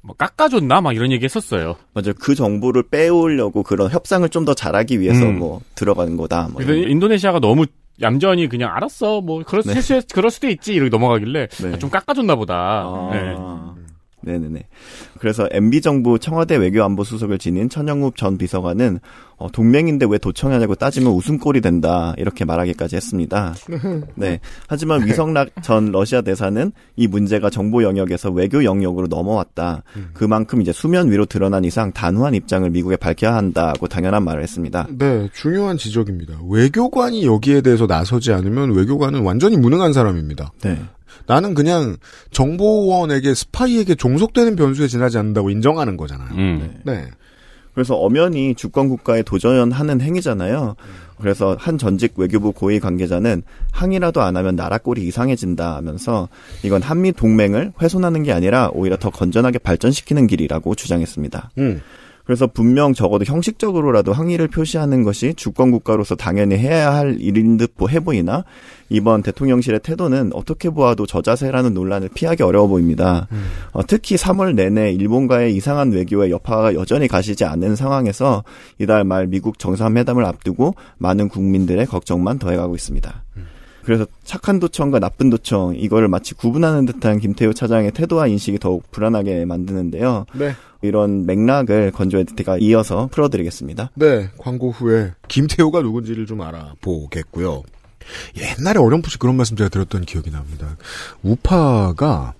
뭐 깎아줬나 막 이런 얘기 했었어요. 맞아요. 그 정보를 빼오려고 그런 협상을 좀 더 잘하기 위해서 음. 뭐 들어가는 거다. 뭐 이런. 인도네시아가 너무 얌전히 그냥 알았어 뭐 그럴 수, 네. 그럴 수도 있지 이렇게 넘어가길래 네. 아, 좀 깎아줬나 보다. 네. 아. 네 네네. 그래서 MB 정부 청와대 외교안보 수석을 지닌 천영욱 전 비서관은 어, 동맹인데 왜 도청하냐고 따지면 웃음꼴이 된다 이렇게 말하기까지 했습니다. 네. 하지만 위성락 전 러시아 대사는 이 문제가 정보 영역에서 외교 영역으로 넘어왔다. 그만큼 이제 수면 위로 드러난 이상 단호한 입장을 미국에 밝혀야 한다고 당연한 말을 했습니다. 네, 중요한 지적입니다. 외교관이 여기에 대해서 나서지 않으면 외교관은 완전히 무능한 사람입니다. 네. 나는 그냥 정보원에게 스파이에게 종속되는 변수에 지나지 않는다고 인정하는 거잖아요. 음. 네. 그래서 엄연히 주권 국가에 도전하는 행위잖아요. 그래서 한 전직 외교부 고위 관계자는 항의라도 안 하면 나라 꼴이 이상해진다 하면서 이건 한미 동맹을 훼손하는 게 아니라 오히려 더 건전하게 발전시키는 길이라고 주장했습니다. 음. 그래서 분명 적어도 형식적으로라도 항의를 표시하는 것이 주권 국가로서 당연히 해야 할 일인 듯 해보이나 이번 대통령실의 태도는 어떻게 보아도 저자세라는 논란을 피하기 어려워 보입니다. 어, 특히 3월 내내 일본과의 이상한 외교의 여파가 여전히 가시지 않는 상황에서 이달 말 미국 정상회담을 앞두고 많은 국민들의 걱정만 더해가고 있습니다. 그래서 착한 도청과 나쁜 도청 이거를 마치 구분하는 듯한 김태우 차장의 태도와 인식이 더욱 불안하게 만드는데요. 네. 이런 맥락을 건조 에디트가 이어서 풀어드리겠습니다. 네, 광고 후에 김태호가 누군지를 좀 알아보겠고요. 옛날에 어렴풋이 그런 말씀 제가 들었던 기억이 납니다. 우파가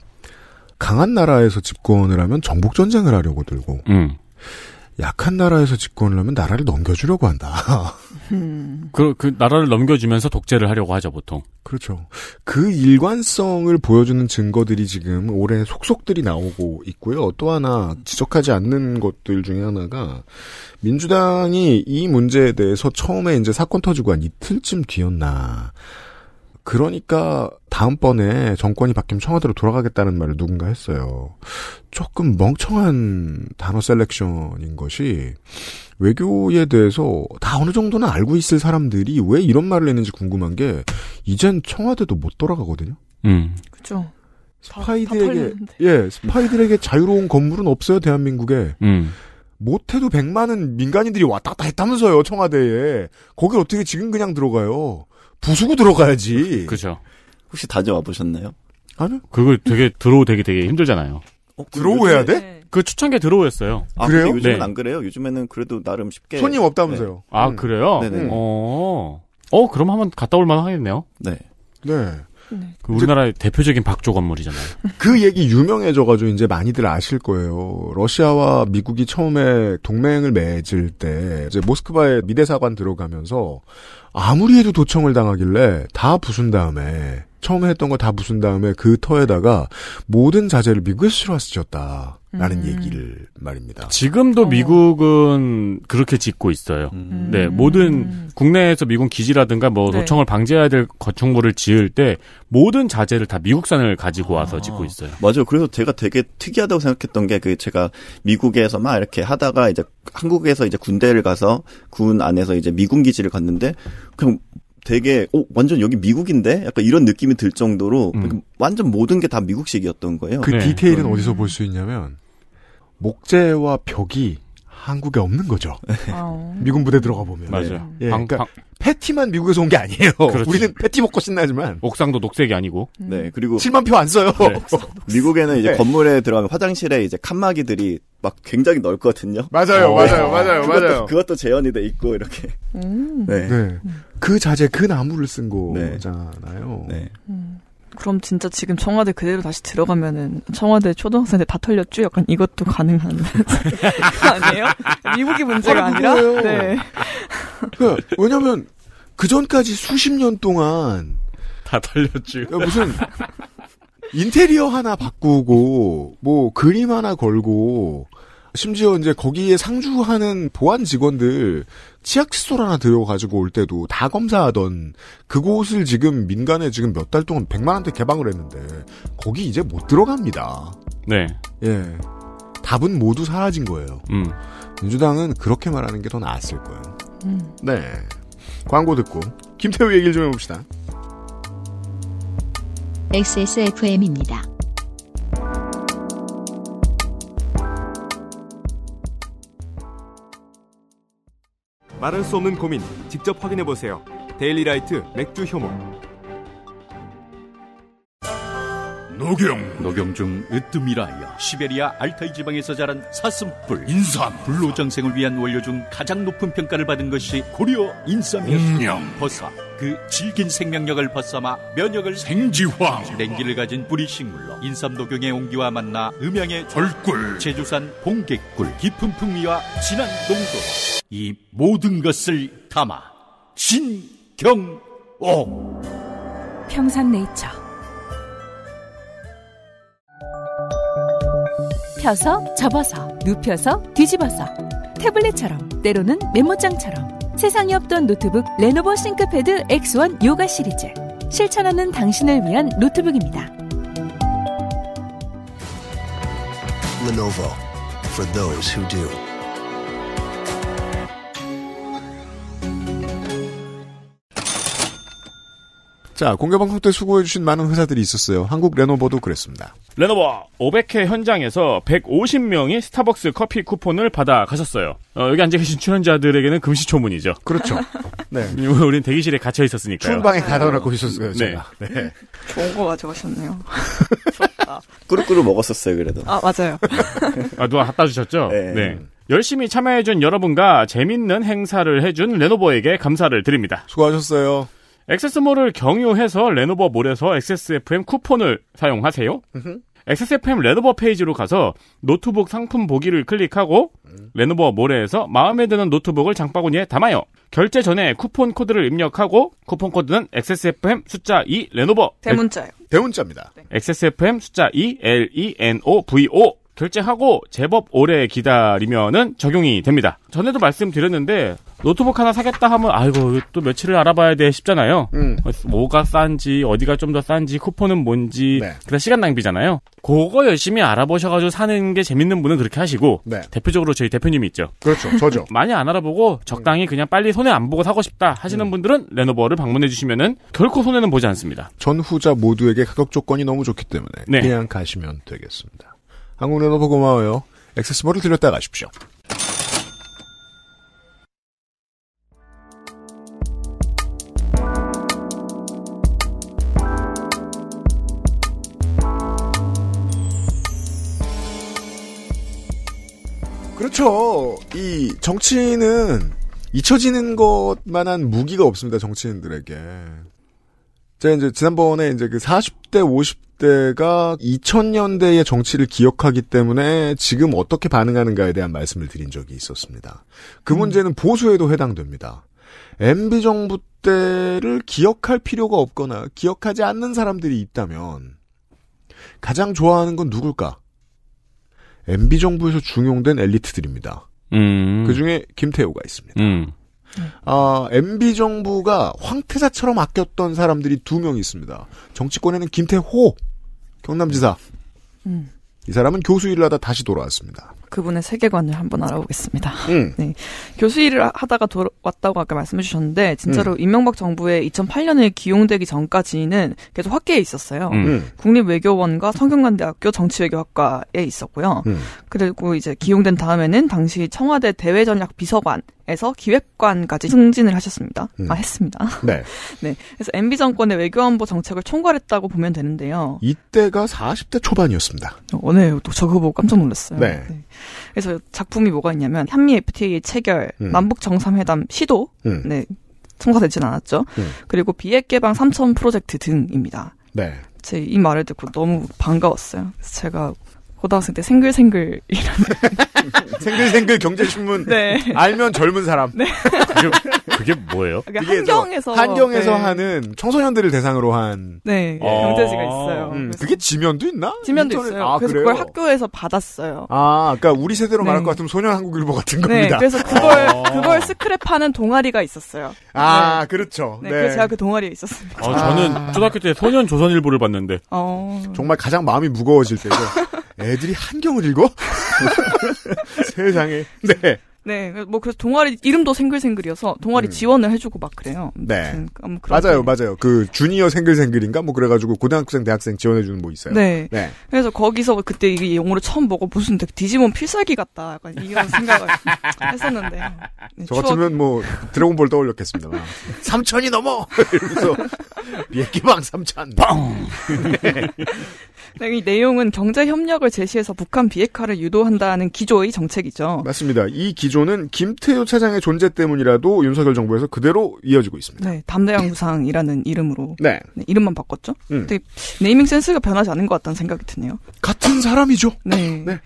강한 나라에서 집권을 하면 정복 전쟁을 하려고 들고 음. 약한 나라에서 집권을 하면 나라를 넘겨주려고 한다. 그, 그 나라를 넘겨주면서 독재를 하려고 하죠 보통. 그렇죠. 그 일관성을 보여주는 증거들이 지금 올해 속속들이 나오고 있고요. 또 하나 지적하지 않는 것들 중에 하나가 민주당이 이 문제에 대해서 처음에 이제 사건 터지고 한 이틀쯤 뒤였나. 그러니까 다음번에 정권이 바뀌면 청와대로 돌아가겠다는 말을 누군가 했어요. 조금 멍청한 단어 셀렉션인 것이 외교에 대해서 다 어느 정도는 알고 있을 사람들이 왜 이런 말을 했는지 궁금한 게 이젠 청와대도 못 돌아가거든요. 음. 그죠. 스파이들에게 예 스파이들에게 자유로운 건물은 없어요 대한민국에. 음. 못해도 100만은 민간인들이 왔다 갔다 했다면서요 청와대에. 거기 어떻게 지금 그냥 들어가요? 부수고 들어가야지. 그죠. 혹시 다녀와 보셨나요? 아니요. 그걸 되게 draw 되게 되게 힘들잖아요. 어, draw 해야 돼? 네. 그 추첨제 draw였어요. 아, 그래요? 요즘은 네. 안 그래요? 요즘에는 그래도 나름 쉽게 손님 없다면서요. 아 음. 그래요? 네네. 어. 어 그럼 한번 갔다 올 만한 하겠네요. 네. 네. 그 우리나라의 대표적인 박조 건물이잖아요. 그 얘기 유명해져가지고 이제 많이들 아실 거예요. 러시아와 미국이 처음에 동맹을 맺을 때 이제 모스크바에 미대사관 들어가면서 아무리 해도 도청을 당하길래 다 부순 다음에 처음에 했던 거 다 부순 다음에 그 터에다가 모든 자재를 미국에서 실어왔었다 라는 음. 얘기를 말입니다. 지금도 어. 미국은 그렇게 짓고 있어요. 음. 네, 음. 모든 국내에서 미군 기지라든가 뭐 네. 도청을 방지해야 될 건축물을 지을 때 모든 자재를 다 미국산을 가지고 와서 아. 짓고 있어요. 맞아요. 그래서 제가 되게 특이하다고 생각했던 게 그 제가 미국에서 막 이렇게 하다가 이제 한국에서 이제 군대를 가서 군 안에서 이제 미군 기지를 갔는데 그냥 되게 어 완전 여기 미국인데 약간 이런 느낌이 들 정도로 음. 완전 모든 게 다 미국식이었던 거예요. 그 네. 디테일은 음. 어디서 볼 수 있냐면 목재와 벽이 한국에 없는 거죠. 아. 미군 부대 들어가 보면. 맞아요. 예, 방- 그러니까 방- 패티만 미국에서 온 게 아니에요. 그렇지. 우리는 패티 먹고 신나지만 옥상도 녹색이 아니고. 네 그리고 7만 표 안 써요. 네. 미국에는 이제 네. 건물에 들어가면 화장실에 이제 칸막이들이 막 굉장히 넓거든요. 맞아요, 어. 맞아요, 맞아요, 그것도, 맞아요. 그것도 재현이 돼 있고 이렇게. 음. 네. 네. 그 자재, 그 나무를 쓴 네. 거잖아요. 네. 그럼 진짜 지금 청와대 그대로 다시 들어가면은 청와대 초등학생들 다 털렸죠? 약간 이것도 가능한 아니에요? 미국이 문제가 아니, 아니라. 그거예요. 네. 그, 왜냐면, 그 전까지 수십 년 동안, 다 털렸죠. 야, 무슨, 인테리어 하나 바꾸고, 뭐, 그림 하나 걸고, 심지어 이제 거기에 상주하는 보안 직원들 치약 칫솔 하나 들여가지고 올 때도 다 검사하던 그곳을 지금 민간에 지금 몇 달 동안 100만 원대 개방을 했는데 거기 이제 못 들어갑니다. 네. 예. 답은 모두 사라진 거예요. 음. 민주당은 그렇게 말하는 게 더 나았을 거예요. 음. 네. 광고 듣고 김태우 얘기를 좀 해봅시다. XSFM입니다. 말할 수 없는 고민 직접 확인해 보세요. 데일리라이트 맥주 효모. 녹용 녹용 중 으뜸이라여 시베리아 알타이 지방에서 자란 사슴뿔. 인삼. 불로장생을 위한 원료 중 가장 높은 평가를 받은 것이 고려 인삼이었습니다. 버사 그 질긴 생명력을 벗삼아 면역을 생지황. 냉기를 가진 뿌리 식물로 인삼 녹용의 온기와 만나 음양의 절꿀. 제주산 봉개꿀 깊은 풍미와 진한 농도로 이 모든 것을 담아 신경옥. 평산네이처 펴서 접어서 눕혀서 뒤집어서 태블릿처럼 때로는 메모장처럼 세상에 없던 노트북 레노버 싱크패드 X1 요가 시리즈 실천하는 당신을 위한 노트북입니다. Lenovo for those who do. 자, 공개방송 때 수고해주신 많은 회사들이 있었어요. 한국 레노버도 그랬습니다. 레노버 500회 현장에서 150명이 스타벅스 커피 쿠폰을 받아 가셨어요. 어, 여기 앉아 계신 출연자들에게는 금시초문이죠. 그렇죠. 네. 우린 대기실에 갇혀 있었으니까요. 추운 방에 가다 놓고 있었어요, 네. 제가. 네. 좋은 거 가져가셨네요. 꾸르꾸르 먹었었어요, 그래도. 아, 맞아요. 아, 누가 갖다 주셨죠? 네. 열심히 참여해준 여러분과 재밌는 행사를 해준 레노버에게 감사를 드립니다. 수고하셨어요. 액세스몰을 경유해서 레노버 몰에서 XSFM 쿠폰을 사용하세요. XSFM 레노버 페이지로 가서 노트북 상품 보기를 클릭하고 레노버 몰에서 마음에 드는 노트북을 장바구니에 담아요. 결제 전에 쿠폰 코드를 입력하고 쿠폰 코드는 XSFM 숫자 2 레노버 대문자요. 대문자입니다. XSFM 숫자 2 L E N O V O 결제하고 제법 오래 기다리면은 적용이 됩니다. 전에도 말씀드렸는데 노트북 하나 사겠다 하면 아이고 또 며칠을 알아봐야 돼 싶잖아요. 음. 뭐가 싼지 어디가 좀 더 싼지 쿠폰은 뭔지 네. 그다 시간 낭비잖아요. 그거 열심히 알아보셔가지고 사는 게 재밌는 분은 그렇게 하시고 네. 대표적으로 저희 대표님이 있죠. 그렇죠. 저죠. 많이 안 알아보고 적당히 그냥 빨리 손해 안 보고 사고 싶다 하시는 음. 분들은 레노버를 방문해 주시면은 결코 손해는 보지 않습니다. 전후자 모두에게 가격 조건이 너무 좋기 때문에 네. 그냥 가시면 되겠습니다. 한국 레노버 고마워요. 액세스몰을 들렸다 가십시오. 그렇죠. 이 정치인은 잊혀지는 것만한 무기가 없습니다. 정치인들에게. 제가 이제 지난번에 이제 그 40대, 50대가 2000년대의 정치를 기억하기 때문에 지금 어떻게 반응하는가에 대한 말씀을 드린 적이 있었습니다. 그 문제는 보수에도 해당됩니다. MB 정부 때를 기억할 필요가 없거나 기억하지 않는 사람들이 있다면 가장 좋아하는 건 누굴까? MB 정부에서 중용된 엘리트들입니다. 음. 그 중에 김태호가 있습니다. 음. 아, MB 정부가 황태자처럼 아꼈던 사람들이 두 명 있습니다. 정치권에는 김태호 경남지사. 음. 이 사람은 교수 일을 하다 다시 돌아왔습니다. 그분의 세계관을 한번 알아보겠습니다. 음. 네. 교수 일을 하다가 돌아왔다고 아까 말씀해 주셨는데, 진짜로 음. 이명박 정부의 2008년에 기용되기 전까지는 계속 학계에 있었어요. 음. 국립외교원과 성균관대학교 정치외교학과에 있었고요. 음. 그리고 이제 기용된 다음에는 당시 청와대 대외전략 비서관 에서 기획관까지 승진을 하셨습니다. 음. 아, 했습니다. 네. 네. 그래서 MB 정권의 외교안보 정책을 총괄했다고 보면 되는데요. 이때가 40대 초반이었습니다. 어, 네. 또 저거 보고 깜짝 놀랐어요. 네. 그래서 작품이 뭐가 있냐면 한미 FTA 체결, 음. 남북 정상회담 시도, 음. 네. 성사되진 않았죠. 음. 그리고 비핵 개방 3천 프로젝트 등입니다. 네. 제 이 말을 듣고 너무 반가웠어요. 그래서 제가 고등학생 때 생글생글 생글생글 경제신문 네. 알면 젊은 사람. 네. 그게 뭐예요? 이게 이게 저 한경에서 한경에서 네. 하는 청소년들을 대상으로 한 네, 어. 경제지가 있어요. 음, 그게 지면도 있나? 지면도 인터넷- 있어요. 아, 그래서 그래요? 그걸 학교에서 받았어요. 아, 그러니까 우리 세대로 말할 네. 것 같으면 소년 한국일보 같은 네, 겁니다. 그래서 그걸 어. 그걸 스크랩하는 동아리가 있었어요. 아, 네. 그렇죠. 네, 네. 그래서 제가 그 동아리에 있었습니다. 어, 저는 초등학교 때 소년 조선일보를 봤는데 어. 정말 가장 마음이 무거워질 때죠. 애들이 한경을 읽어? 세상에. 네. 네, 뭐 그래서 동아리 이름도 생글생글이어서 동아리 음. 지원을 해주고 막 그래요. 네. 음, 아무 그런 맞아요, 게- 맞아요. 그 주니어 생글생글인가 뭐 그래가지고 고등학생, 대학생 지원해주는 뭐 있어요. 네. 네. 그래서 거기서 그때 이게 영어를 처음 보고 무슨 되게 디지몬 필살기 같다 약간 이런 생각을 했었는데 네, 저 같으면 뭐 드래곤볼 떠올렸겠습니다만. 3천이 넘어! 이러면서 비행기방 3천. 빵! 네, 이 내용은 경제 협력을 제시해서 북한 비핵화를 유도한다는 기조의 정책이죠. 맞습니다. 이 기조는 김태효 차장의 존재 때문이라도 윤석열 정부에서 그대로 이어지고 있습니다. 네, 담대양 무상이라는 이름으로 네. 네, 이름만 바꿨죠. 음. 근데 네이밍 센스가 변하지 않은 것 같다는 생각이 드네요. 같은 사람이죠. 네.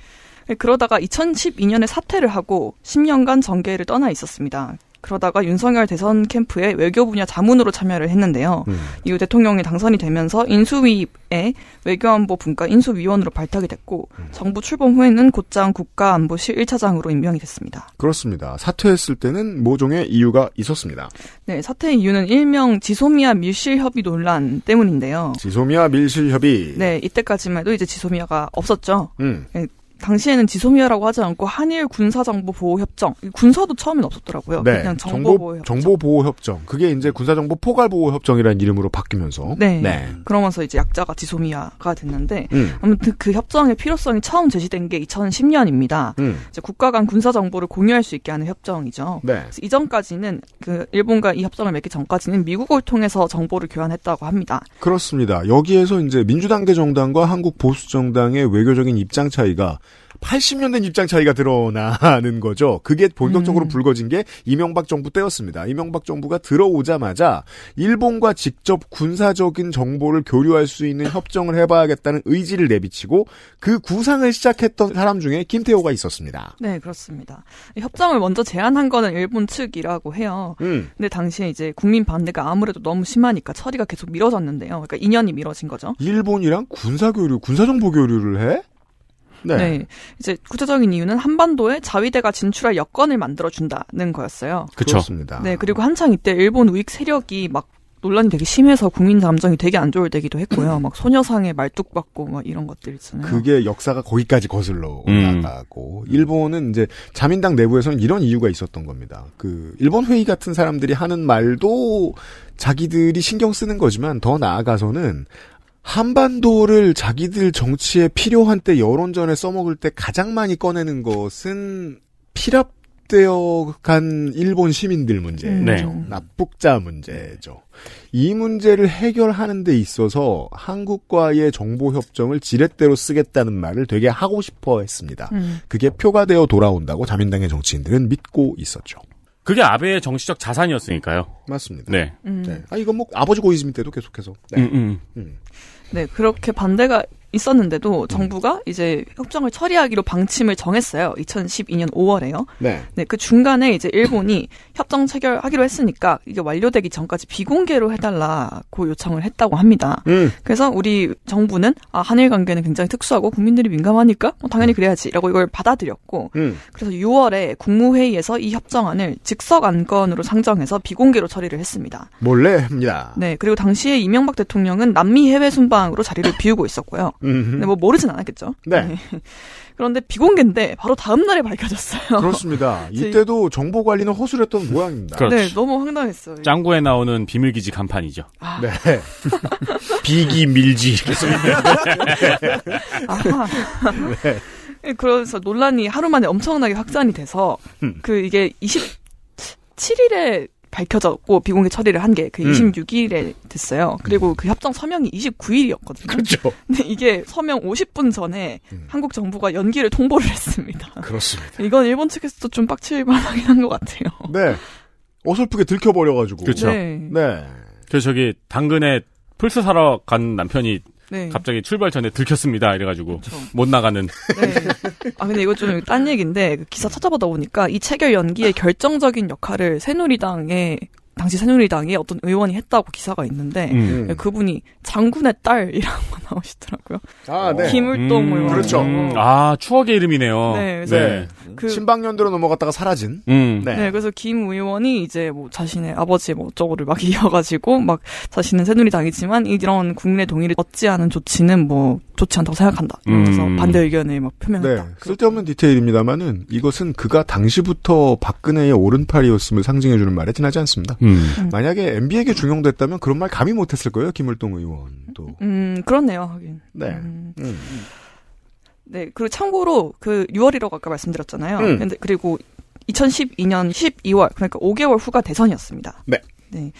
네, 그러다가 2012년에 사퇴를 하고 10년간 정계를 떠나 있었습니다. 그러다가 윤석열 대선 캠프에 외교 분야 자문으로 참여를 했는데요. 음. 이후 대통령이 당선이 되면서 인수위에 외교안보 분과 인수위원으로 발탁이 됐고 음. 정부 출범 후에는 곧장 국가안보실 1차장으로 임명이 됐습니다. 그렇습니다. 사퇴했을 때는 모종의 이유가 있었습니다. 네, 사퇴 이유는 일명 지소미아 밀실 협의 논란 때문인데요. 지소미아 밀실 협의. 네, 이때까지만 해도 이제 지소미아가 없었죠. 음. 네, 당시에는 지소미아라고 하지 않고 한일 군사정보보호협정. 군사도 처음엔 없었더라고요. 네. 그냥 정보 정보보호협정. 정보보호협정. 그게 이제 군사정보 포괄보호협정이라는 이름으로 바뀌면서. 네. 그러면서 이제 약자가 지소미아가 됐는데 음. 아무튼 그 협정의 필요성이 처음 제시된 게 2010년입니다. 음. 이제 국가 간 군사 정보를 공유할 수 있게 하는 협정이죠. 네. 이전까지는 그 일본과 이 협정을 맺기 전까지는 미국을 통해서 정보를 교환했다고 합니다. 그렇습니다. 여기에서 이제 민주당계 정당과 한국 보수 정당의 외교적인 입장 차이가 80년 된 입장 차이가 드러나는 거죠. 그게 본격적으로 음. 불거진 게 이명박 정부 때였습니다. 이명박 정부가 들어오자마자 일본과 직접 군사적인 정보를 교류할 수 있는 협정을 해봐야겠다는 의지를 내비치고 그 구상을 시작했던 사람 중에 김태호가 있었습니다. 네, 그렇습니다. 이 협정을 먼저 제안한 거는 일본 측이라고 해요. 음. 근데 당시에 이제 국민 반대가 아무래도 너무 심하니까 처리가 계속 미뤄졌는데요. 그러니까 2년이 미뤄진 거죠. 일본이랑 군사 교류, 군사 정보 교류를 해? 네. 이제 구체적인 이유는 한반도에 자위대가 진출할 여건을 만들어 준다는 거였어요. 그쵸. 그렇습니다. 네, 그리고 한창 이때 일본 우익 세력이 막 논란이 되게 심해서 국민 감정이 되게 안 좋을 때기도 했고요. 막 소녀상에 말뚝 받고 막 이런 것들 있잖아요. 그게 역사가 거기까지 거슬러 음. 올라가고 일본은 이제 자민당 내부에서는 이런 이유가 있었던 겁니다. 그 일본 회의 같은 사람들이 하는 말도 자기들이 신경 쓰는 거지만 더 나아가서는 한반도를 자기들 정치에 필요한 때 여론전에 써먹을 때 가장 많이 꺼내는 것은 피랍되어 간 일본 시민들 문제죠. 네. 납북자 문제죠. 이 문제를 해결하는 데 있어서 한국과의 정보협정을 지렛대로 쓰겠다는 말을 되게 하고 싶어 했습니다. 음. 그게 표가 되어 돌아온다고 자민당의 정치인들은 믿고 있었죠. 그게 아베의 정치적 자산이었으니까요. 맞습니다. 네. 음. 네. 아, 이건 뭐 아버지 고이즈미 때도 계속해서. 네. 음, 음. 음. 네, 그렇게 반대가 있었는데도 정부가 이제 협정을 처리하기로 방침을 정했어요. 2012년 5월에요. 네. 네, 그 중간에 이제 일본이 협정 체결하기로 했으니까 이게 완료되기 전까지 비공개로 해달라고 요청을 했다고 합니다. 음. 그래서 우리 정부는 아, 한일 관계는 굉장히 특수하고 국민들이 민감하니까 뭐 당연히 그래야지라고 이걸 받아들였고 음. 그래서 6월에 국무회의에서 이 협정안을 즉석 안건으로 상정해서 비공개로 처리를 했습니다. 몰래 합니다. 네, 그리고 당시에 이명박 대통령은 남미 해외 순방으로 자리를 비우고 있었고요. 근데 뭐 모르진 않았겠죠. 네. 그런데 비공개인데 바로 다음 날에 밝혀졌어요. 그렇습니다. 이때도 정보 관리는 허술했던 모양입니다. 그렇죠. 네, 너무 황당했어요. 짱구에 나오는 비밀기지 간판이죠. 네. 비기 밀지 이렇게 써. 네. 네, 그래서 논란이 하루 만에 엄청나게 확산이 돼서 음. 그 이게 27일에 밝혀졌고 비공개 처리를 한 게그 음. 26일에 됐어요. 그리고 그 협정 서명이 29일이었거든요. 그렇죠. 근데 이게 서명 50분 전에 음. 한국 정부가 연기를 통보를 했습니다. 그렇습니다. 이건 일본 측에서도 좀 빡칠 만하긴 한 것 같아요. 네. 어설프게 들켜버려가지고. 그렇죠. 네. 네. 그래서 저기 당근에 플스 사러 간 남편이 네. 갑자기 출발 전에 들켰습니다. 이래가지고 못 나가는. 네. 아 근데 이거 좀 딴 얘기인데 그 기사 찾아보다 보니까 이 체결 연기의 결정적인 역할을 새누리당의 당시 새누리당의 어떤 의원이 했다고 기사가 있는데 음. 네, 그분이 장군의 딸이라고 나오시더라고요. 아, 네. 김을동 음, 의원. 그렇죠. 음, 아 추억의 이름이네요. 네, 그래서 네. 그 신방년대로 넘어갔다가 사라진. 음. 네. 네, 그래서 김 의원이 이제 뭐 자신의 아버지의 뭐 어쩌고를 막 이어가지고 막 자신은 새누리당이지만 이런 국내 동의를 얻지 않은 조치는 뭐 좋지 않다고 생각한다. 그래서 음. 반대 의견을 막 네. 표명했다. 쓸데없는 디테일입니다만은 이것은 그가 당시부터 박근혜의 오른팔이었음을 상징해주는 말에 지나지 않습니다. 음. 만약에 MB에게 중용됐다면 그런 말 감히 못했을 거예요. 김을동 의원도. 음, 그렇네요, 하긴. 네. 음. 음. 네, 그리고 참고로 그 6월이라고 아까 말씀드렸잖아요. 음. 근데 그리고 2012년 12월 그러니까 5개월 후가 대선이었습니다. 네. 네.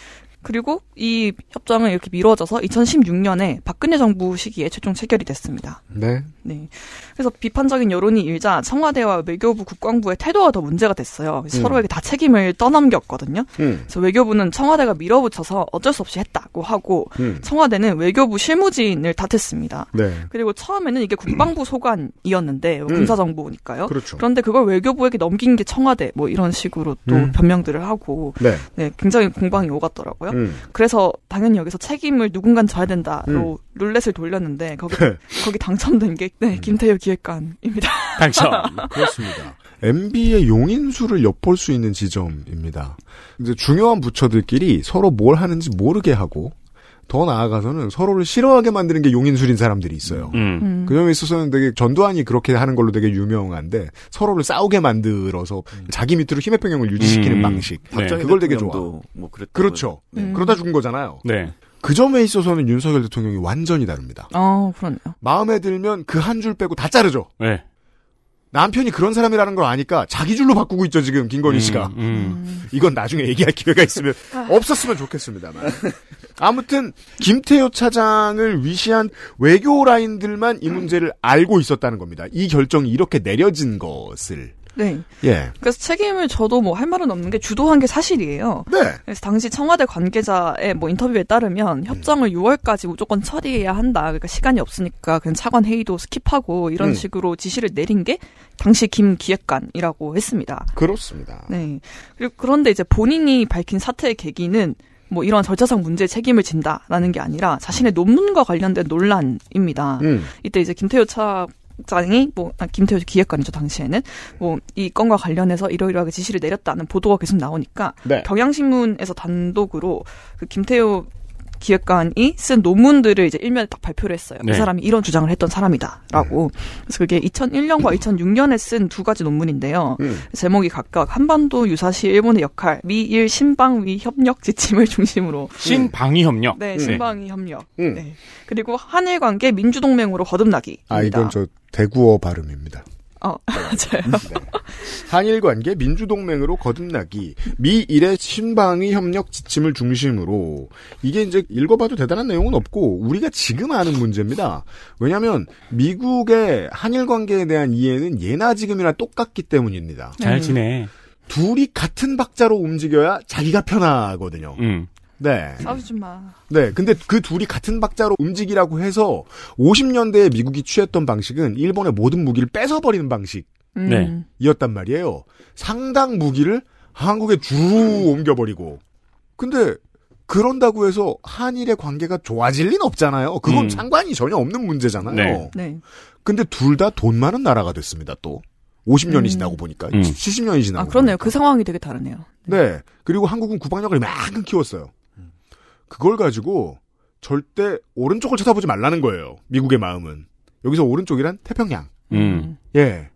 그리고 이 협정은 이렇게 미뤄져서 2016년에 박근혜 정부 시기에 최종 체결이 됐습니다. 네. 네. 그래서 비판적인 여론이 일자 청와대와 외교부 국방부의 태도가 더 문제가 됐어요. 음. 서로에게 다 책임을 떠넘겼거든요. 음. 그래서 외교부는 청와대가 밀어붙여서 어쩔 수 없이 했다고 하고 음. 청와대는 외교부 실무진을 탓했습니다. 네. 그리고 처음에는 이게 국방부 소관이었는데 음. 군사정보니까요. 그렇죠. 그런데 그걸 외교부에게 넘긴 게 청와대 뭐 이런 식으로 또 음. 변명들을 하고 네. 네, 굉장히 공방이 오갔더라고요. 음. 그래서 당연히 여기서 책임을 누군간 져야 된다로 룰렛을 돌렸는데 거기 네. 거기 당첨된 게 네, 김태효 기획관입니다. 당첨. 그렇습니다. MB의 용인수를 엿볼 수 있는 지점입니다. 이제 중요한 부처들끼리 서로 뭘 하는지 모르게 하고 더 나아가서는 서로를 싫어하게 만드는 게 용인술인 사람들이 있어요. 음. 그 점에 있어서는 되게 전두환이 그렇게 하는 걸로 되게 유명한데 서로를 싸우게 만들어서 자기 밑으로 힘의 평형을 유지시키는 음. 방식. 네. 그걸 되게 좋아. 뭐 그렇죠. 네. 그러다 죽은 거잖아요. 네. 그 점에 있어서는 윤석열 대통령이 완전히 다릅니다. 어, 그렇네요. 마음에 들면 그 한 줄 빼고 다 자르죠. 네. 남편이 그런 사람이라는 걸 아니까 자기 줄로 바꾸고 있죠 지금 김건희 씨가. 음. 이건 나중에 얘기할 기회가 있으면 없었으면 좋겠습니다만. 아무튼 김태효 차장을 위시한 외교 라인들만 이 문제를 알고 있었다는 겁니다. 이 결정이 이렇게 내려진 것을. 네. 예. 그래서 책임을 저도 뭐 할 말은 없는 게 주도한 게 사실이에요. 네. 그래서 당시 청와대 관계자의 뭐 인터뷰에 따르면 협정을 6월까지 무조건 처리해야 한다. 그러니까 시간이 없으니까 그냥 차관 회의도 skip하고 이런 음. 식으로 지시를 내린 게 당시 김 기획관이라고 했습니다. 그렇습니다. 네. 그리고 그런데 이제 본인이 밝힌 사태의 계기는 뭐 이런 절차상 문제에 책임을 진다라는 게 아니라 자신의 논문과 관련된 논란입니다. 음. 이때 이제 김태효 차 장이 뭐 아, 김태효 기획관이죠 당시에는 뭐 이 건과 관련해서 이러이러하게 지시를 내렸다는 보도가 계속 나오니까 네. 경향신문에서 단독으로 그 김태효 기획관이 쓴 논문들을 이제 일면에 딱 발표를 했어요. 네. 그 사람이 이런 주장을 했던 사람이다라고. 그래서 그게 2001년과 2006년에 쓴 두 가지 논문인데요. 음. 제목이 각각 한반도 유사시 일본의 역할, 미일 신방위 협력 지침을 중심으로 신방위 협력. 네, 음. 신방위 협력. 음. 네. 그리고 한일 관계 민주동맹으로 거듭나기. 아 이건 저 대구어 발음입니다. 어, 맞아요. 한일 관계 민주동맹으로 거듭나기, 미일의 신방위 협력 지침을 중심으로 이게 이제 읽어봐도 대단한 내용은 없고 우리가 지금 아는 문제입니다. 왜냐하면 미국의 한일 관계에 대한 이해는 예나 지금이나 똑같기 때문입니다. 잘 지내. 둘이 같은 박자로 움직여야 자기가 편하거든요. 음. 네. 싸우지 마. 네, 근데 그 둘이 같은 박자로 움직이라고 해서 50년대에 미국이 취했던 방식은 일본의 모든 무기를 뺏어버리는 방식이었단 음. 말이에요. 상당 무기를 한국에 주르 옮겨버리고. 근데 그런다고 해서 한일의 관계가 좋아질 리는 없잖아요. 그건 음. 상관이 전혀 없는 문제잖아요. 네. 네. 근데 둘 다 돈 많은 나라가 됐습니다, 또. 50년이 음. 지나고 보니까. 음. 70년이 지나고. 아, 그렇네요. 그 상황이 되게 다르네요. 네. 그리고 한국은 국방력을 이만큼 키웠어요. 그걸 가지고 절대 오른쪽을 쳐다보지 말라는 거예요. 미국의 마음은. 여기서 오른쪽이란 태평양. 음. 예.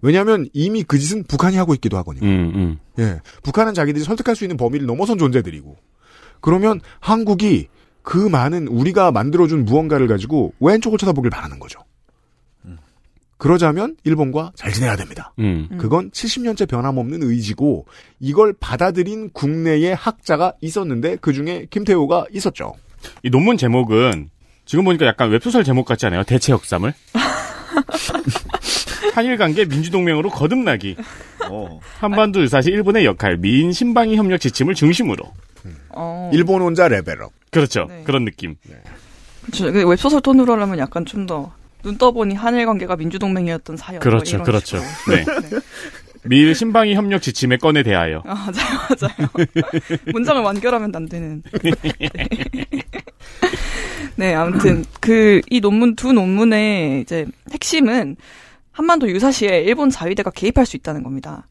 왜냐하면 이미 그 짓은 북한이 하고 있기도 하거든요. 음. 음. 예. 북한은 자기들이 설득할 수 있는 범위를 넘어선 존재들이고. 그러면 한국이 그 많은 우리가 만들어준 무언가를 가지고 왼쪽을 쳐다보길 바라는 거죠. 그러자면 일본과 잘 지내야 됩니다. 음. 그건 70년째 변함없는 의지고 이걸 받아들인 국내의 학자가 있었는데 그 중에 김태호가 있었죠. 이 논문 제목은 지금 보니까 약간 웹소설 제목 같지 않아요? 대체 역삼을? 한일 관계 민주동맹으로 거듭나기. 어. 한반도 유사시 일본의 역할, 미인 신방위 협력 지침을 중심으로. 어. 일본 혼자 레벨업. 그렇죠. 네. 그런 느낌. 그렇죠. 그 웹소설 톤으로 하면 약간 좀 더 눈 떠보니 한일 관계가 민주동맹이었던 사연. 뭐 그렇죠, 그렇죠. 식으로. 네. 미일 신방위 협력 지침의 건에 대하여. 아, 맞아요, 맞아요. 문장을 완결하면 안 되는. 네, 아무튼 그 이 논문 두 논문의 이제 핵심은 한반도 유사시에 일본 자위대가 개입할 수 있다는 겁니다.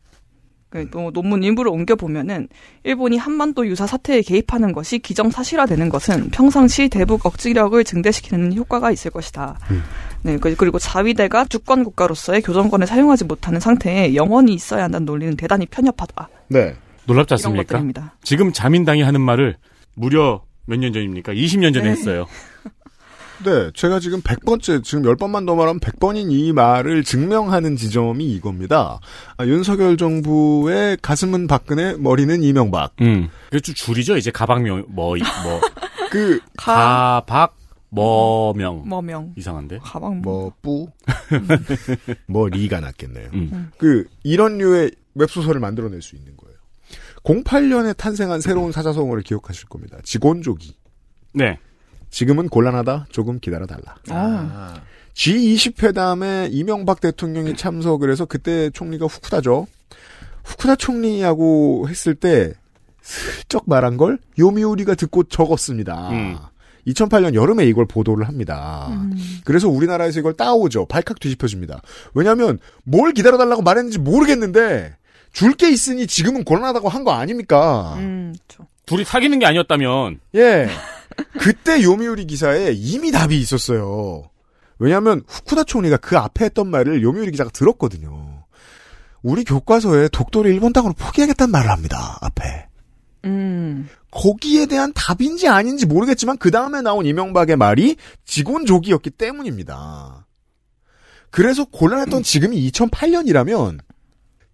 그뭐 논문 일부를 옮겨 보면은 일본이 한반도 유사 사태에 개입하는 것이 기정사실화되는 것은 평상시 대북 억지력을 증대시키는 효과가 있을 것이다. 네, 그- 그리고 자위대가 주권 국가로서의 교정권을 사용하지 못하는 상태에 영원히 있어야 한다는 논리는 대단히 편협하다. 네. 놀랍지 않습니까? 것들입니다. 지금 자민당이 하는 말을 무려 몇 년 전입니까? 20년 전에 네. 했어요. 네, 제가 지금 100번째, 지금 10번만 더 말하면 100번인 이 말을 증명하는 지점이 이겁니다. 아, 윤석열 정부의 가슴은 박근혜, 머리는 이명박. 음. 그게 좀 줄이죠, 이제 가박명, 뭐, 이- 뭐. 그, 가 박, 뭐명. 뭐명. 이상한데? 가방 뭐, 뿌? 뭐, 리가 낫겠네요. 음. 그, 이런 류의 웹소설을 만들어낼 수 있는 거예요. 08년에 탄생한 새로운 사자성어를 기억하실 겁니다. 직원조기. 네. 지금은 곤란하다. 조금 기다려달라. 아. G20 회담에 이명박 대통령이 참석을 해서 그때 총리가 후쿠다죠. 후쿠다 총리하고 했을 때 슬쩍 말한 걸 요미우리가 듣고 적었습니다. 음. 2008년 여름에 이걸 보도를 합니다. 음. 그래서 우리나라에서 이걸 따오죠. 발칵 뒤집혀집니다. 왜냐하면 뭘 기다려달라고 말했는지 모르겠는데 줄 게 있으니 지금은 곤란하다고 한 거 아닙니까? 음, 그렇죠. 둘이 사귀는 게 아니었다면. 예. 그때 요미우리 기사에 이미 답이 있었어요. 왜냐하면 후쿠다 총리가 그 앞에 했던 말을 요미우리 기자가 들었거든요. 우리 교과서에 독도를 일본 땅으로 포기하겠다는 말을 합니다. 앞에. 음. 거기에 대한 답인지 아닌지 모르겠지만 그 다음에 나온 이명박의 말이 직원족이었기 때문입니다. 그래서 곤란했던 지금이 2008년이라면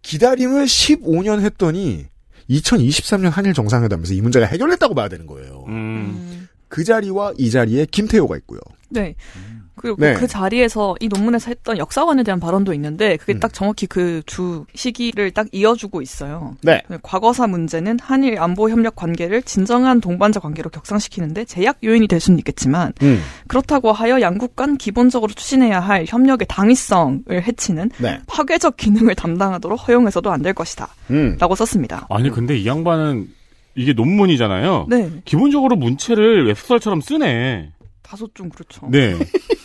기다림을 15년 했더니 2023년 한일 정상회담에서 이 문제가 해결됐다고 봐야 되는 거예요. 음. 그 자리와 이 자리에 김태호가 있고요. 네. 그리고 네. 그 자리에서 이 논문에서 했던 역사관에 대한 발언도 있는데 그게 음. 딱 정확히 그 두 시기를 딱 이어주고 있어요. 네. 과거사 문제는 한일 안보 협력 관계를 진정한 동반자 관계로 격상시키는데 제약 요인이 될 수는 있겠지만 음. 그렇다고 하여 양국 간 기본적으로 추진해야 할 협력의 당위성을 해치는 네. 파괴적 기능을 담당하도록 허용해서도 안 될 것이다. 음. 라고 썼습니다. 아니 근데 이 양반은 이게 논문이잖아요. 네. 기본적으로 문체를 웹소설처럼 쓰네. 다소 좀 그렇죠. 네.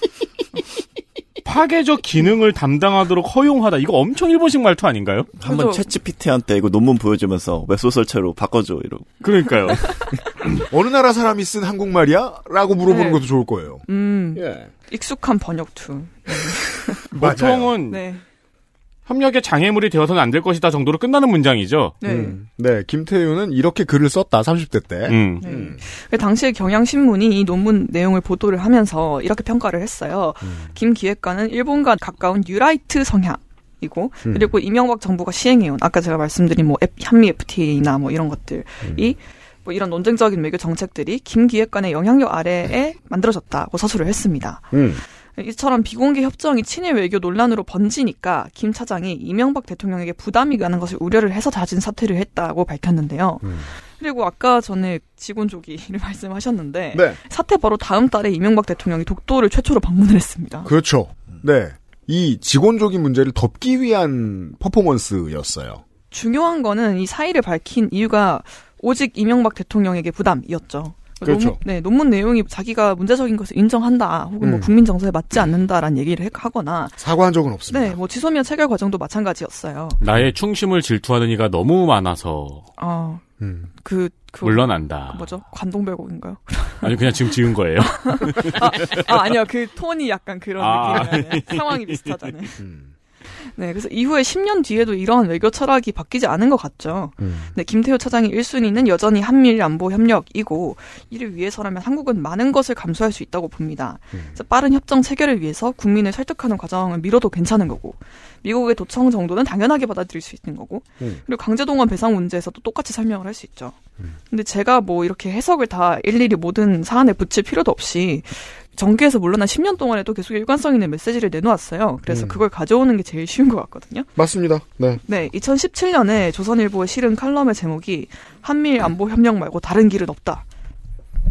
파괴적 기능을 담당하도록 허용하다. 이거 엄청 일본식 말투 아닌가요? 한번 챗GPT한테 이거 논문 보여주면서 웹 소설체로 바꿔줘 이러고. 그러니까요. 어느 나라 사람이 쓴 한국말이야? 라고 물어보는 네. 것도 좋을 거예요. 음. 예. 익숙한 번역 tool. 보통은 네. 협력의 장애물이 되어서는 안 될 것이다 정도로 끝나는 문장이죠. 네. 음. 네, 김태효는 이렇게 글을 썼다, 30대 때. 음. 네. 그 당시에 경향신문이 이 논문 내용을 보도를 하면서 이렇게 평가를 했어요. 김 기획관은 일본과 가까운 뉴라이트 성향 이고 음. 그리고 이명박 정부가 시행해온 아까 제가 말씀드린 뭐 한미 FTA나 뭐 이런 것들이 뭐 이런 논쟁적인 외교 정책들이 김 기획관의 영향력 아래에 만들어졌다고 서술을 했습니다. 음. 이처럼 비공개 협정이 친일 외교 논란으로 번지니까 김 차장이 이명박 대통령에게 부담이 가는 것을 우려를 해서 자진 사퇴를 했다고 밝혔는데요. 음. 그리고 아까 전에 직원 조기를 말씀하셨는데 네. 사태 바로 다음 달에 이명박 대통령이 독도를 최초로 방문을 했습니다. 그렇죠. 네. 이 직원적인 문제를 덮기 위한 퍼포먼스였어요. 중요한 거는 이 사의를 밝힌 이유가 오직 이명박 대통령에게 부담이었죠. 그렇죠. 논, 네, 논문 내용이 자기가 문제적인 것을 인정한다, 혹은 뭐 음. 국민 정서에 맞지 않는다라는 얘기를 해- 하거나, 사과한 적은 없습니다. 네, 뭐 지소미아 체결 과정도 마찬가지였어요. 나의 충심을 질투하는 이가 너무 많아서 어, 음. 그, 그 물러난다. 뭐죠? 관동별곡인가요? 아니 그냥 지금 지은 거예요. 아, 아니요. 그 톤이 약간 그런 아. 느낌이에요. 상황이 비슷하잖아요. 음. 네, 그래서 이후에 10년 뒤에도 이러한 외교 철학이 바뀌지 않은 것 같죠. 음. 네, 김태호 차장의 1순위는 여전히 한미일 안보 협력이고 이를 위해서라면 한국은 많은 것을 감수할 수 있다고 봅니다. 그래서 빠른 협정 체결을 위해서 국민을 설득하는 과정을 미뤄도 괜찮은 거고 미국의 도청 정도는 당연하게 받아들일 수 있는 거고 음. 그리고 강제동원 배상 문제에서도 똑같이 설명을 할 수 있죠. 근데 제가 뭐 이렇게 해석을 다 일일이 모든 사안에 붙일 필요도 없이 정계에서 물러난 10년 동안에도 계속 일관성 있는 메시지를 내놓았어요. 그래서 음. 그걸 가져오는 게 제일 쉬운 것 같거든요. 맞습니다. 네. 네, 2017년에 조선일보에 실은 칼럼의 제목이 한미일 안보 협력 말고 다른 길은 없다.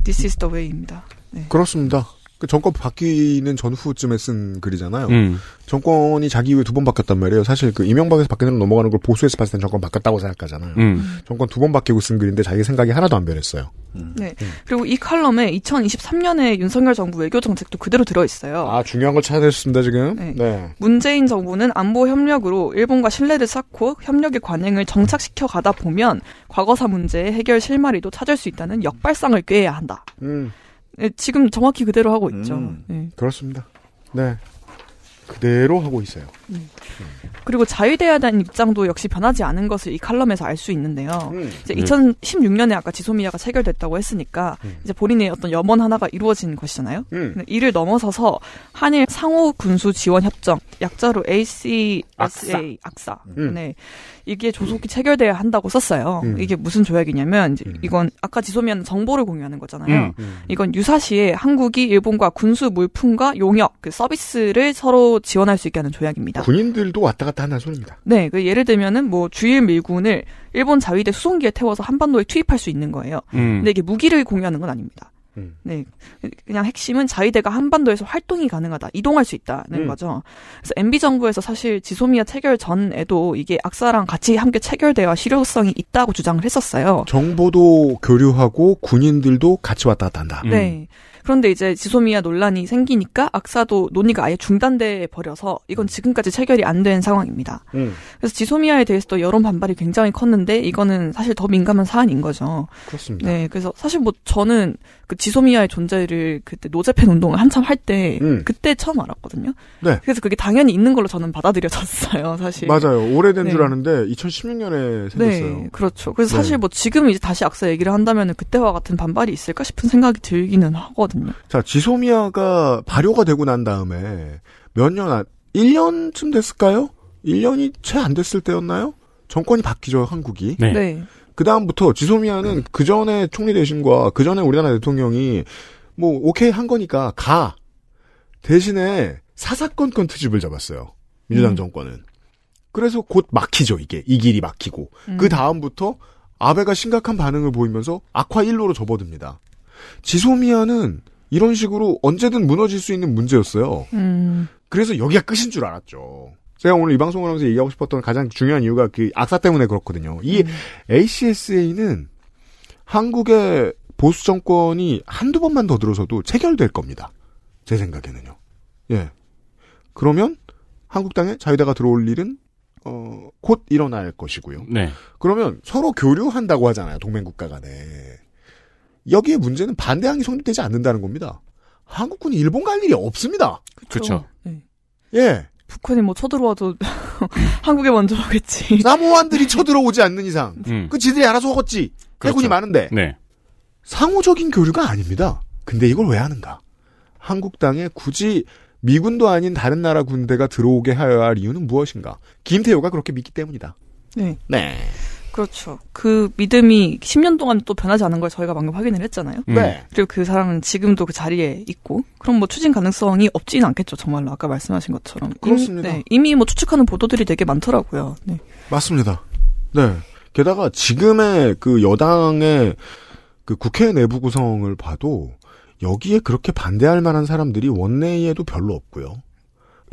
This is the way입니다. 네. 그렇습니다. 그 정권 바뀌는 전후쯤에 쓴 글이잖아요. 음. 정권이 자기 이후에 두 번 바뀌었단 말이에요. 사실 그 이명박에서 박근혜로 넘어가는 걸 보수에서 봤을 땐 정권 바뀌었다고 생각하잖아요. 음. 정권 두 번 바뀌고 쓴 글인데 자기 생각이 하나도 안 변했어요. 네. 그리고 이 칼럼에 2023년에 윤석열 정부 외교 정책도 그대로 들어 있어요. 아 중요한 걸 찾아냈습니다 지금. 네. 네. 문재인 정부는 안보 협력으로 일본과 신뢰를 쌓고 협력의 관행을 정착시켜 가다 보면 과거사 문제의 해결 실마리도 찾을 수 있다는 역발상을 꾀해야 한다. 음. 네, 지금 정확히 그대로 하고 있죠. 음. 네. 그렇습니다. 네. 그대로 하고 있어요. 그리고 자유대에 대한 입장도 역시 변하지 않은 것을 이 칼럼에서 알 수 있는데요. 음. 이제 네. 2016년에 아까 지소미아가 체결됐다고 했으니까 음. 이제 본인의 어떤 염원 하나가 이루어진 것이잖아요. 음. 근데 이를 넘어서서 한일 상호 군수 지원 협정 약자로 ACSA 악사. 악사. 음. 네. 이게 조속히 체결돼야 한다고 썼어요. 음. 이게 무슨 조약이냐면 이제 음. 이건 아까 지소미아는 정보를 공유하는 거잖아요. 음. 이건 유사시에 한국이 일본과 군수 물품과 용역 그 서비스를 서로 지원할 수 있게 하는 조약입니다. 군인들 도 왔다 갔다 한다는 소리입니다. 네, 그 예를 들면은 뭐 주일 밀군을 일본 자위대 수송기에 태워서 한반도에 투입할 수 있는 거예요. 음. 근데 이게 무기를 공유하는 건 아닙니다. 음. 네, 그냥 핵심은 자위대가 한반도에서 활동이 가능하다, 이동할 수 있다는 음. 거죠. 그래서 MB 정부에서 사실 지소미아 체결 전에도 이게 악사랑 같이 함께 체결돼야 실효성이 있다고 주장을 했었어요. 정보도 교류하고 군인들도 같이 왔다 갔다 한다. 음. 네. 그런데 이제 지소미아 논란이 생기니까 악사도 논의가 아예 중단돼 버려서 이건 지금까지 체결이 안 된 상황입니다. 음. 그래서 지소미아에 대해서도 여론 반발이 굉장히 컸는데 이거는 사실 더 민감한 사안인 거죠. 그렇습니다. 네, 그래서 사실 뭐 저는 그 지소미아의 존재를 그때 노제팬 운동을 한참 할때 음. 그때 처음 알았거든요. 네. 그래서 그게 당연히 있는 걸로 저는 받아들여졌어요, 사실. 맞아요. 오래된 네. 줄 아는데 2016년에 생겼어요. 네, 그렇죠. 그래서 네. 사실 뭐 지금 이제 다시 악사 얘기를 한다면 그때와 같은 반발이 있을까 싶은 생각이 들기는 하거든요. 자, 지소미아가 발효가 되고 난 다음에 몇 년, 안, 1년쯤 됐을까요? 1년이 채 안 됐을 때였나요? 정권이 바뀌죠, 한국이. 네. 네. 그 다음부터 지소미아는 그 전에 총리 대신과 그 전에 우리나라 대통령이 뭐 오케이 한 거니까 가 대신에 사사건건 트집을 잡았어요 민주당 음. 정권은 그래서 곧 막히죠 이게 이 길이 막히고 음. 그 다음부터 아베가 심각한 반응을 보이면서 악화 1로로 접어듭니다 지소미아는 이런 식으로 언제든 무너질 수 있는 문제였어요 음. 그래서 여기가 끝인 줄 알았죠. 제가 오늘 이 방송을 하면서 얘기하고 싶었던 가장 중요한 이유가 그 악사 때문에 그렇거든요. 이 ACSA는 한국의 보수 정권이 한두 번만 더 들어서도 체결될 겁니다. 제 생각에는요. 예. 그러면 한국 땅에 자유대가 들어올 일은 어, 곧 일어날 것이고요. 네. 그러면 서로 교류한다고 하잖아요. 동맹국가 간에. 여기에 문제는 반대항이 성립되지 않는다는 겁니다. 한국군이 일본 갈 일이 없습니다. 그렇죠. 예. 북한이 뭐 쳐들어와도 한국에 먼저 오겠지. 사모안들이 쳐들어오지 않는 이상, 음. 그 지들이 알아서. 해군이 그렇죠. 많은데. 네. 상호적인 교류가 아닙니다. 근데 이걸 왜 하는가? 한국 땅에 굳이 미군도 아닌 다른 나라 군대가 들어오게 하여야 할 이유는 무엇인가? 김태호가 그렇게 믿기 때문이다. 네. 네. 그렇죠. 그 믿음이 10년 동안 또 변하지 않은 걸 저희가 방금 확인을 했잖아요. 음. 네. 그리고 그 사람은 지금도 그 자리에 있고, 그럼 뭐 추진 가능성이 없지는 않겠죠. 정말로 아까 말씀하신 것처럼. 이미- 그렇습니다. 네, 이미 뭐 추측하는 보도들이 되게 많더라고요. 네. 맞습니다. 네. 게다가 지금의 그 여당의 그 국회 내부 구성을 봐도 여기에 그렇게 반대할 만한 사람들이 원내에도 별로 없고요.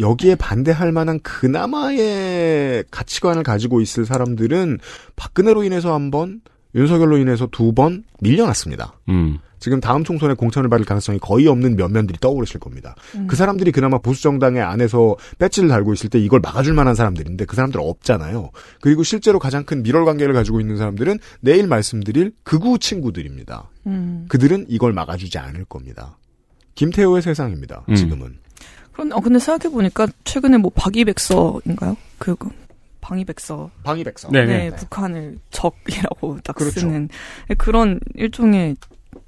여기에 반대할 만한 그나마의 가치관을 가지고 있을 사람들은 박근혜로 인해서 한 번, 윤석열로 인해서 두 번 밀려났습니다. 음. 지금 다음 총선에 공천을 받을 가능성이 거의 없는 몇 면들이 떠오르실 겁니다. 음. 그 사람들이 그나마 보수 정당의 안에서 배지를 달고 있을 때 이걸 막아줄 만한 사람들인데 그 사람들 없잖아요. 그리고 실제로 가장 큰 밀월 관계를 가지고 있는 사람들은 내일 말씀드릴 극우 친구들입니다. 음. 그들은 이걸 막아주지 않을 겁니다. 김태호의 세상입니다. 음. 지금은. 그런, 어, 근데 생각해 보니까 최근에 뭐 박이백서인가요? 그, 그 방위백서. 방위백서. 네, 네네. 북한을 적이라고 딱 그렇죠. 쓰는 그런 일종의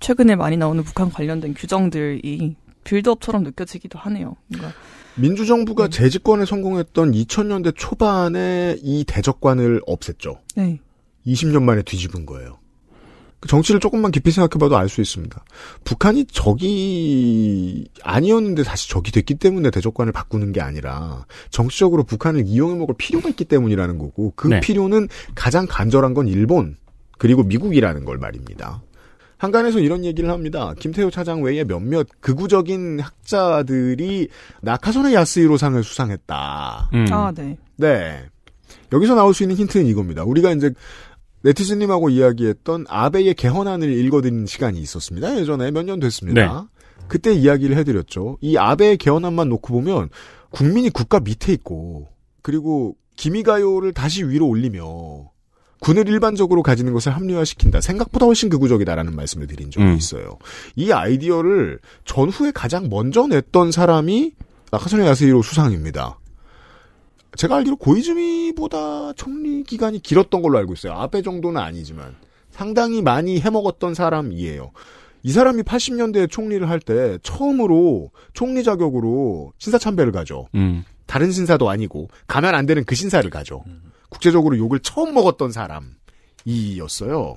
최근에 많이 나오는 북한 관련된 규정들이 빌드업처럼 느껴지기도 하네요. 뭔가 민주정부가 재집권에 성공했던 2000년대 초반에 이 대적관을 없앴죠. 네. 20년 만에 뒤집은 거예요. 그 정치를 조금만 깊이 생각해봐도 알 수 있습니다. 북한이 적이 아니었는데 다시 적이 됐기 때문에 대적관을 바꾸는 게 아니라 정치적으로 북한을 이용해 먹을 필요가 있기 때문이라는 거고 그 네. 필요는 가장 간절한 건 일본 그리고 미국이라는 걸 말입니다. 한간에서 이런 얘기를 합니다. 김태호 차장 외에 몇몇 극우적인 학자들이 나카소네 야스히로 상을 수상했다. 음. 아, 네. 네. 여기서 나올 수 있는 힌트는 이겁니다. 우리가 이제 네티즌님하고 이야기했던 아베의 개헌안을 읽어드린 시간이 있었습니다. 예전에 몇 년 됐습니다. 그때 이야기를 해드렸죠. 이 아베의 개헌안만 놓고 보면 국민이 국가 밑에 있고 그리고 기미가요를 다시 위로 올리며 군을 일반적으로 가지는 것을 합리화시킨다. 생각보다 훨씬 극우적이다라는 말씀을 드린 적이 음. 있어요. 이 아이디어를 전후에 가장 먼저 냈던 사람이 나카소네 야스히로 수상입니다. 제가 알기로 고이즈미보다 총리 기간이 길었던 걸로 알고 있어요. 아베 정도는 아니지만 상당히 많이 해먹었던 사람이에요. 이 사람이 80년대에 총리를 할 때 처음으로 총리 자격으로 신사 참배를 가죠. 음. 다른 신사도 아니고 가면 안 되는 그 신사를 가죠. 국제적으로 욕을 처음 먹었던 사람이었어요.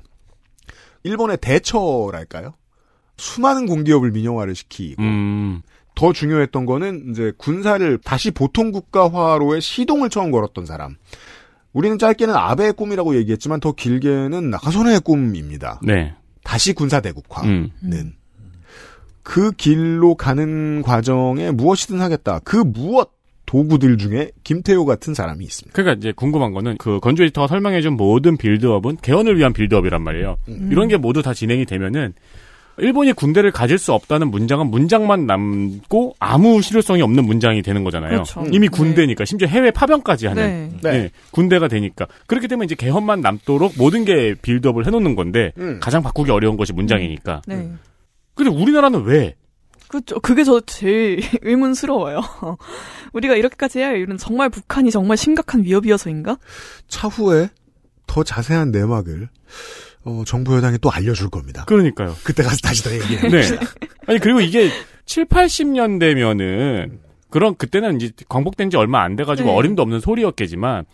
일본의 대처랄까요? 수많은 공기업을 민영화를 시키고 음. 더 중요했던 거는 이제 군사를 다시 보통 국가화로의 시동을 처음 걸었던 사람. 우리는 짧게는 아베의 꿈이라고 얘기했지만 더 길게는 나카소네의 꿈입니다. 네. 다시 군사 대국화는 음. 그 길로 가는 과정에 무엇이든 하겠다. 그 무엇 도구들 중에 김태호 같은 사람이 있습니다. 그러니까 이제 궁금한 거는 그 건조 에디터가 설명해준 모든 빌드업은 개헌을 위한 빌드업이란 말이에요. 음. 이런 게 모두 다 진행이 되면은 일본이 군대를 가질 수 없다는 문장은 문장만 남고 아무 실효성이 없는 문장이 되는 거잖아요. 그렇죠. 이미 네. 군대니까 심지어 해외 파병까지 하는 네. 네, 군대가 되니까 그렇기 때문에 이제 개헌만 남도록 모든 게 빌드업을 해놓는 건데 음. 가장 바꾸기 어려운 것이 문장이니까. 네. 근데 우리나라는 왜? 그죠. 그게 저 제일 의문스러워요. 우리가 이렇게까지 해야 할 이유는 정말 북한이 정말 심각한 위협이어서인가? 차후에 더 자세한 내막을 어, 정부 여당이 또 알려줄 겁니다. 그러니까요. 그때 가서 다시 더 얘기해. 네. 아니 그리고 이게 7, 80년대면은 그런 그때는 이제 광복된 지 얼마 안 돼가지고 네. 어림도 없는 소리였겠지만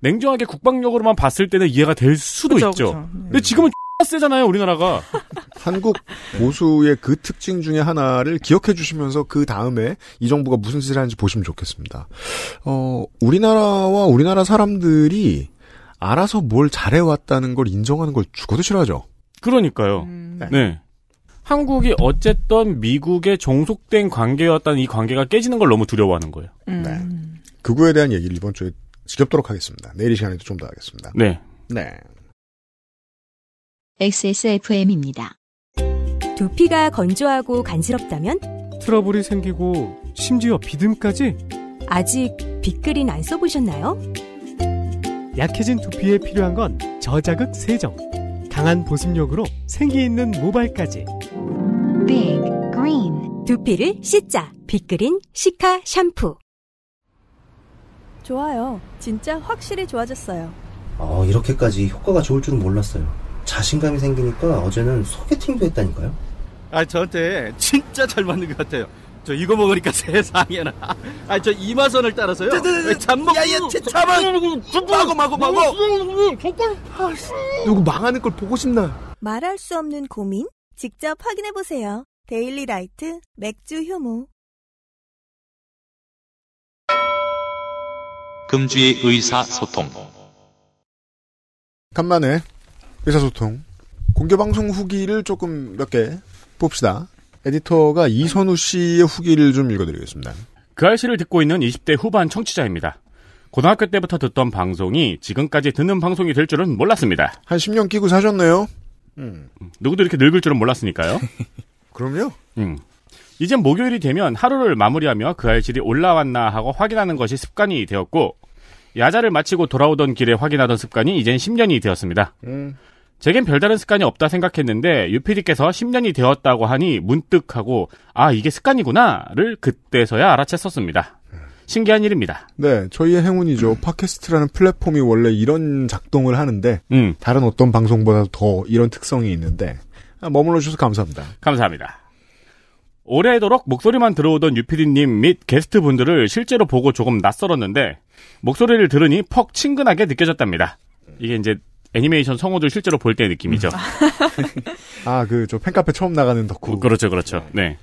냉정하게 국방력으로만 봤을 때는 이해가 될 수도 그쵸, 있죠. 그쵸. 네. 근데 지금은 세잖아요 우리나라가. 한국 보수의 그 특징 중에 하나를 기억해 주시면서 그 다음에 이 정부가 무슨 짓을 하는지 보시면 좋겠습니다. 어, 우리나라와 우리나라 사람들이 알아서 뭘 잘해왔다는 걸 인정하는 걸 죽어도 싫어하죠. 그러니까요. 네. 한국이 어쨌든 미국의 종속된 관계였다는 이 관계가 깨지는 걸 너무 두려워하는 거예요. 네. 그거에 대한 얘기를 이번 주에 지겹도록 하겠습니다. 내일 이 시간에도 좀 더 하겠습니다. 네. 네. XSFM입니다. 두피가 건조하고 간지럽다면 트러블이 생기고 심지어 비듬까지 아직 빅그린 안 써보셨나요? 약해진 두피에 필요한 건 저자극 세정, 강한 보습력으로 생기 있는 모발까지. 빅 그린 두피를 씻자 빅그린 시카 샴푸 좋아요. 진짜 확실히 좋아졌어요. 어, 이렇게까지 효과가 좋을 줄은 몰랐어요. 자신감이 생기니까 어제는 소개팅도 했다니까요. 아, 저한테 진짜 잘 맞는 것 같아요. 저 이거 먹으니까 세상에나. 아, 저 이마선을 따라서요. 잠먹. 야야, 잠만. 마고 마고 마고. 누구 망하는 걸 보고 싶나? 말할 수 없는 고민? 직접 확인해 보세요. 데일리 라이트 맥주 효모. 금주의 의사소통. 간만에 의사소통 공개방송 후기를 조금 몇 개 봅시다. 에디터가 이선우 씨의 후기를 좀 읽어드리겠습니다. 그 알씨를 듣고 있는 20대 후반 청취자입니다. 고등학교 때부터 듣던 방송이 지금까지 듣는 방송이 될 줄은 몰랐습니다. 한 10년 끼고 사셨네요. 음. 누구도 이렇게 늙을 줄은 몰랐으니까요. 그럼요. 음. 이젠 목요일이 되면 하루를 마무리하며 그 알실이 올라왔나 하고 확인하는 것이 습관이 되었고 야자를 마치고 돌아오던 길에 확인하던 습관이 이젠 10년이 되었습니다. 음. 제겐 별다른 습관이 없다 생각했는데 유피디께서 10년이 되었다고 하니 문득하고 아 이게 습관이구나를 그때서야 알아챘었습니다. 신기한 일입니다. 네, 저희의 행운이죠. 팟캐스트라는 플랫폼이 원래 이런 작동을 하는데 음. 다른 어떤 방송보다 더 이런 특성이 있는데 아, 머물러 주셔서 감사합니다. 감사합니다. 올해도록 목소리만 들어오던 유피디님 및 게스트분들을 실제로 보고 조금 낯설었는데 목소리를 들으니 퍽 친근하게 느껴졌답니다. 이게 이제 애니메이션 성우들 실제로 볼 때 느낌이죠. 아, 그 저 팬카페 처음 나가는 덕후. 그렇죠, 그렇죠. 네.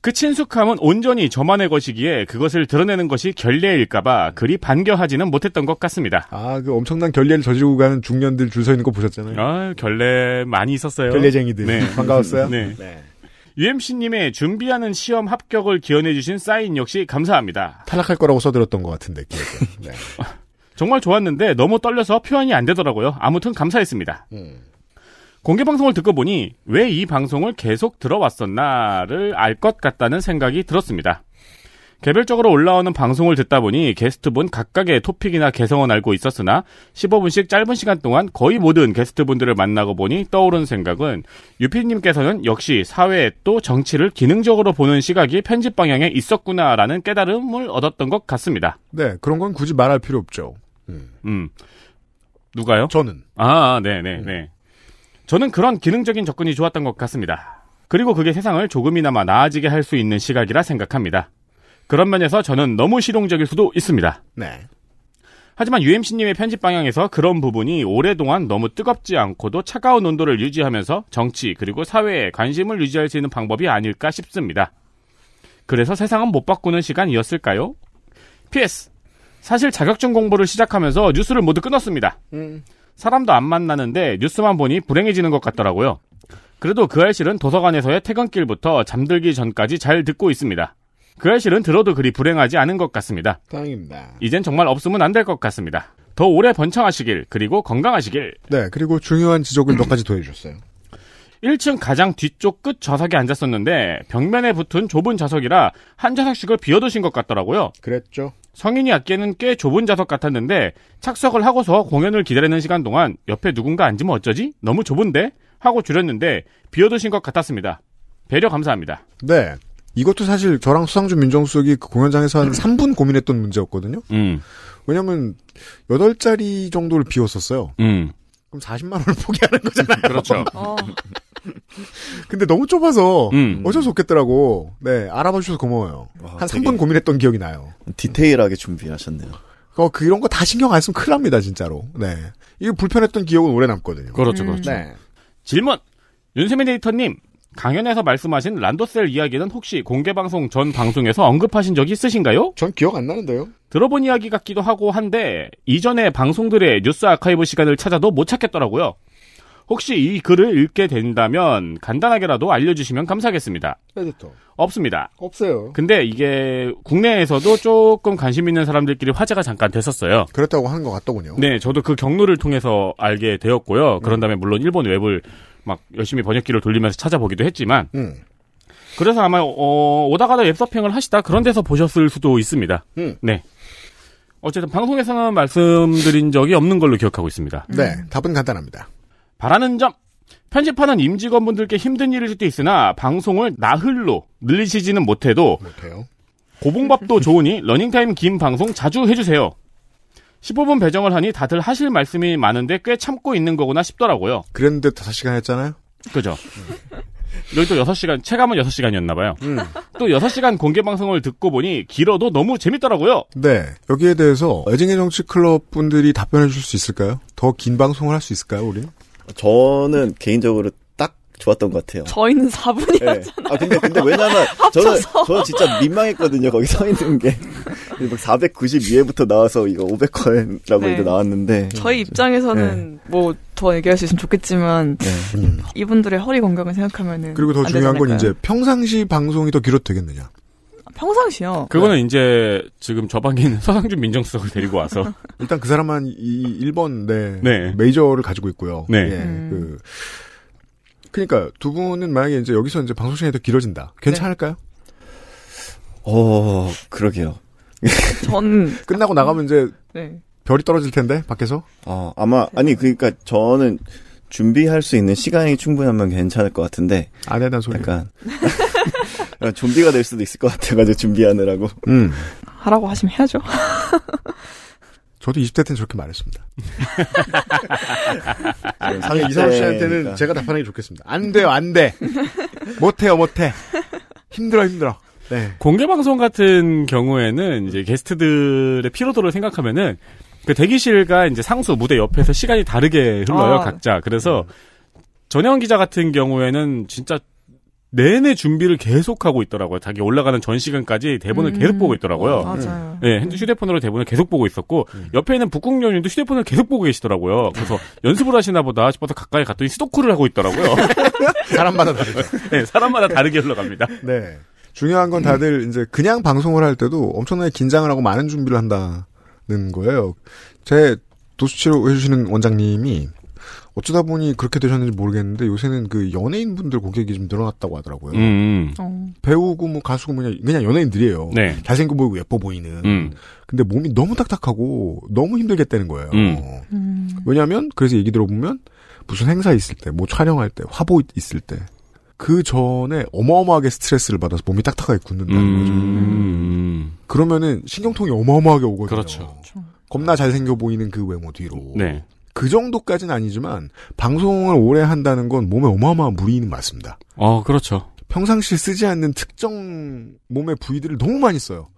그 친숙함은 온전히 저만의 것이기에 그것을 드러내는 것이 결례일까봐 그리 반겨하지는 못했던 것 같습니다. 아, 그 엄청난 결례를 저지르고 가는 중년들 줄 서 있는 거 보셨잖아요. 아, 결례 많이 있었어요. 결례쟁이들. 네. 반가웠어요? 네. 네. UMC님의 준비하는 시험 합격을 기원해주신 사인 역시 감사합니다. 탈락할 거라고 써드렸던 것 같은데, 기억에. 네. 정말 좋았는데 너무 떨려서 표현이 안 되더라고요. 아무튼 감사했습니다. 공개 방송을 듣고 보니 왜 이 방송을 계속 들어왔었나를 알 것 같다는 생각이 들었습니다. 개별적으로 올라오는 방송을 듣다 보니 게스트분 각각의 토픽이나 개성은 알고 있었으나 15분씩 짧은 시간 동안 거의 모든 게스트분들을 만나고 보니 떠오른 생각은 유피님께서는 역시 사회 또 정치를 기능적으로 보는 시각이 편집 방향에 있었구나라는 깨달음을 얻었던 것 같습니다. 네, 그런 건 굳이 말할 필요 없죠. 음. 누가요? 저는. 아, 네네, 네. 저는 그런 기능적인 접근이 좋았던 것 같습니다. 그리고 그게 세상을 조금이나마 나아지게 할 수 있는 시각이라 생각합니다. 그런 면에서 저는 너무 실용적일 수도 있습니다. 네. 하지만 UMC님의 편집 방향에서 그런 부분이 오랫동안 너무 뜨겁지 않고도 차가운 온도를 유지하면서 정치 그리고 사회에 관심을 유지할 수 있는 방법이 아닐까 싶습니다. 그래서 세상은 못 바꾸는 시간이었을까요? PS. 사실 자격증 공부를 시작하면서 뉴스를 모두 끊었습니다. 사람도 안 만나는데 뉴스만 보니 불행해지는 것 같더라고요. 그래도 그 알실은 도서관에서의 퇴근길부터 잠들기 전까지 잘 듣고 있습니다. 그 알실은 들어도 그리 불행하지 않은 것 같습니다. 다행입니다. 이젠 정말 없으면 안 될 것 같습니다. 더 오래 번창하시길 그리고 건강하시길. 네, 그리고 중요한 지적을 몇 가지 더 해주셨어요. 1층 가장 뒤쪽 끝 좌석에 앉았었는데 벽면에 붙은 좁은 좌석이라 한 좌석씩을 비워두신 것 같더라고요. 그랬죠. 성인이 앉기에는 꽤 좁은 좌석 같았는데 착석을 하고서 공연을 기다리는 시간 동안 옆에 누군가 앉으면 어쩌지? 너무 좁은데? 하고 줄였는데 비워두신 것 같았습니다. 배려 감사합니다. 네. 이것도 사실 저랑 수상준 민정수석이 그 공연장에서 한 3분 고민했던 문제였거든요. 음. 왜냐면 8자리 정도를 비웠었어요. 음. 그럼 40만 원을 포기하는 거잖아요. 그렇죠. 어. 근데 너무 좁아서 음. 어쩔 수 없겠더라고. 네, 알아봐 주셔서 고마워요. 한 3분 고민했던 기억이 나요. 디테일하게 준비하셨네요. 어, 그런 거 다 신경 안 쓰면 큰일 납니다, 진짜로. 네. 이거 불편했던 기억은 오래 남거든요. 그렇죠, 그렇죠. 네. 질문. 윤세민 에디터님, 강연에서 말씀하신 란도셀 이야기는 혹시 공개방송 전 방송에서 언급하신 적이 있으신가요? 전 기억 안 나는데요. 들어본 이야기 같기도 하고 한데, 이전에 방송들의 뉴스 아카이브 시간을 찾아도 못 찾겠더라고요. 혹시 이 글을 읽게 된다면 간단하게라도 알려주시면 감사하겠습니다. 에디터. 없습니다. 없어요. 근데 이게 국내에서도 조금 관심 있는 사람들끼리 화제가 잠깐 됐었어요. 그렇다고 하는 것 같더군요. 네, 저도 그 경로를 통해서 알게 되었고요. 그런 다음에 물론 일본 웹을 막 열심히 번역기를 돌리면서 찾아보기도 했지만, 음. 그래서 아마 어, 오다가다 웹서핑을 하시다 그런 데서 보셨을 수도 있습니다. 음. 네. 어쨌든 방송에서는 말씀드린 적이 없는 걸로 기억하고 있습니다. 네, 답은 간단합니다. 바라는 점. 편집하는 임직원분들께 힘든 일일 수도 있으나 방송을 나흘로 늘리시지는 못해도 못해요. 고봉밥도 좋으니 러닝타임 긴 방송 자주 해주세요. 15분 배정을 하니 다들 하실 말씀이 많은데 꽤 참고 있는 거구나 싶더라고요. 그랬는데 5시간 했잖아요. 그죠. 여기 또 6시간, 체감은 6시간이었나봐요. 또 6시간 공개 방송을 듣고 보니 길어도 너무 재밌더라고요. 네. 여기에 대해서 애증의 정치 클럽 분들이 답변해 줄수 있을까요? 더 긴 방송을 할 수 있을까요, 우리? 저는 개인적으로 딱 좋았던 것 같아요. 저희는 4분이었잖아요. 네. 아 근데 근데 왜냐면 저는 저는 진짜 민망했거든요. 거기 서 있는 게 492회부터 나와서 이거 500회라고 네. 이제 나왔는데 저희 입장에서는 뭐더 얘기할 수 있으면 좋겠지만 이분들의 허리 건강을 생각하면은 그리고 더 중요한 건 않을까요? 이제 평상시 방송이 더 길어도 되겠느냐. 평상시요. 그거는 이제 지금 저 방에 있는 서상준 민정수석을 데리고 와서 일단 그 사람만 이 1번 네, 네. 메이저를 가지고 있고요. 네. 예, 그 그러니까 두 분은 만약에 이제 여기서 이제 방송 시간이 더 길어진다. 괜찮을까요? 어 그러게요. 전 끝나고 나가면 이제 네. 별이 떨어질 텐데 밖에서. 어 아마 아니 그러니까 저는 준비할 수 있는 시간이 충분하면 괜찮을 것 같은데 안 해단 소리. 약간 좀비가 될 수도 있을 것 같아가지고 준비하느라고. 음. 하라고 하시면 해야죠. 저도 20대 때는 저렇게 말했습니다. 네, 상해 이상호 씨한테는 그러니까. 제가 답하는 게 좋겠습니다. 안 돼요, 안 돼. 못해요, 못해. 힘들어, 힘들어. 네. 공개 방송 같은 경우에는 이제 게스트들의 피로도를 생각하면은 그 대기실과 이제 상수 무대 옆에서 시간이 다르게 흘러요 아. 각자. 그래서 전혜원 기자 같은 경우에는 진짜 내내 준비를 계속하고 있더라고요. 자기 올라가는 전 시간까지 대본을 음. 계속 보고 있더라고요. 맞아요. 네, 핸드 휴대폰으로 대본을 계속 보고 있었고 옆에 있는 북극연님도 휴대폰을 계속 보고 계시더라고요. 그래서 연습을 하시나 보다 싶어서 가까이 갔더니 스도쿠를 하고 있더라고요. 사람마다 다르죠. 네, 사람마다 다르게 흘러갑니다. 네. 중요한 건 다들 이제 그냥 방송을 할 때도 엄청나게 긴장을 하고 많은 준비를 한다는 거예요. 제 도수치료 해주시는 원장님이 어쩌다 보니 그렇게 되셨는지 모르겠는데 요새는 그 연예인분들 고객이 좀 늘어났다고 하더라고요. 음. 어. 배우고 뭐 가수고 그냥, 그냥 연예인들이에요. 네. 잘생겨 보이고 예뻐 보이는. 음. 근데 몸이 너무 딱딱하고 너무 힘들겠다는 거예요. 음. 왜냐하면 그래서 얘기 들어보면 무슨 행사 있을 때, 뭐 촬영할 때, 화보 있을 때. 그 전에 어마어마하게 스트레스를 받아서 몸이 딱딱하게 굳는다는 거죠. 음. 그러면은 신경통이 어마어마하게 오거든요. 그렇죠. 겁나 잘생겨 보이는 그 외모 뒤로. 네. 그 정도까지는 아니지만 방송을 오래 한다는 건 몸에 어마어마한 무리는 맞습니다. 어, 그렇죠. 평상시에 쓰지 않는 특정 몸의 부위들을 너무 많이 써요.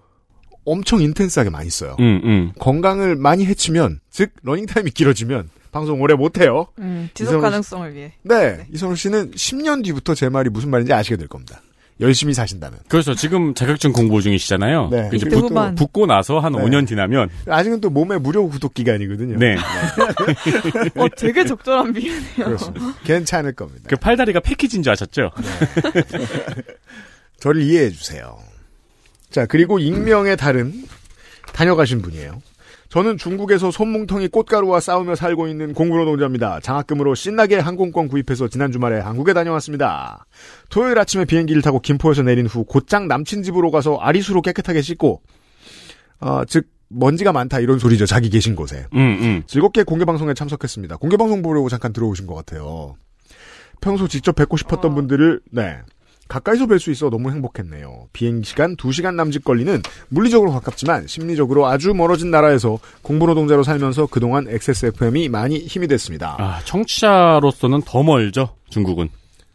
엄청 intense하게 많이 써요. 음, 음. 건강을 많이 해치면, 즉 러닝 타임이 길어지면 방송 오래 못 해요. 음, 지속 가능성을 위해. 네, 이선우 씨는 10년 뒤부터 제 말이 무슨 말인지 아시게 될 겁니다. 열심히 사신다면. 그렇죠. 지금 자격증 공부 중이시잖아요. 네. 이제 20대 붙, 후반. 붙고 나서 한 네. 5년 지나면 아직은 또 몸에 무료 구독 기간이거든요. 네. 어, 되게 적절한 비유네요. 그렇습니다. 괜찮을 겁니다. 그 팔다리가 패키지인 줄 아셨죠? 저를 이해해 주세요. 자, 그리고 익명의 달은 다녀가신 분이에요. 저는 중국에서 손뭉텅이 꽃가루와 싸우며 살고 있는 공군노동자입니다. 장학금으로 신나게 항공권 구입해서 지난 주말에 한국에 다녀왔습니다. 토요일 아침에 비행기를 타고 김포에서 내린 후 곧장 남친 집으로 가서 아리수로 깨끗하게 씻고, 아, 즉 먼지가 많다 이런 소리죠. 자기 계신 곳에. 음, 음. 즐겁게 공개방송에 참석했습니다. 공개방송 보려고 잠깐 들어오신 것 같아요. 평소 직접 뵙고 싶었던 분들을, 네. 가까이서 뵐 수 있어 너무 행복했네요. 비행시간 2시간 남짓 걸리는 물리적으로 가깝지만 심리적으로 아주 멀어진 나라에서 공부노동자로 살면서 그동안 XSFM이 많이 힘이 됐습니다. 아, 청취자로서는 더 멀죠, 중국은.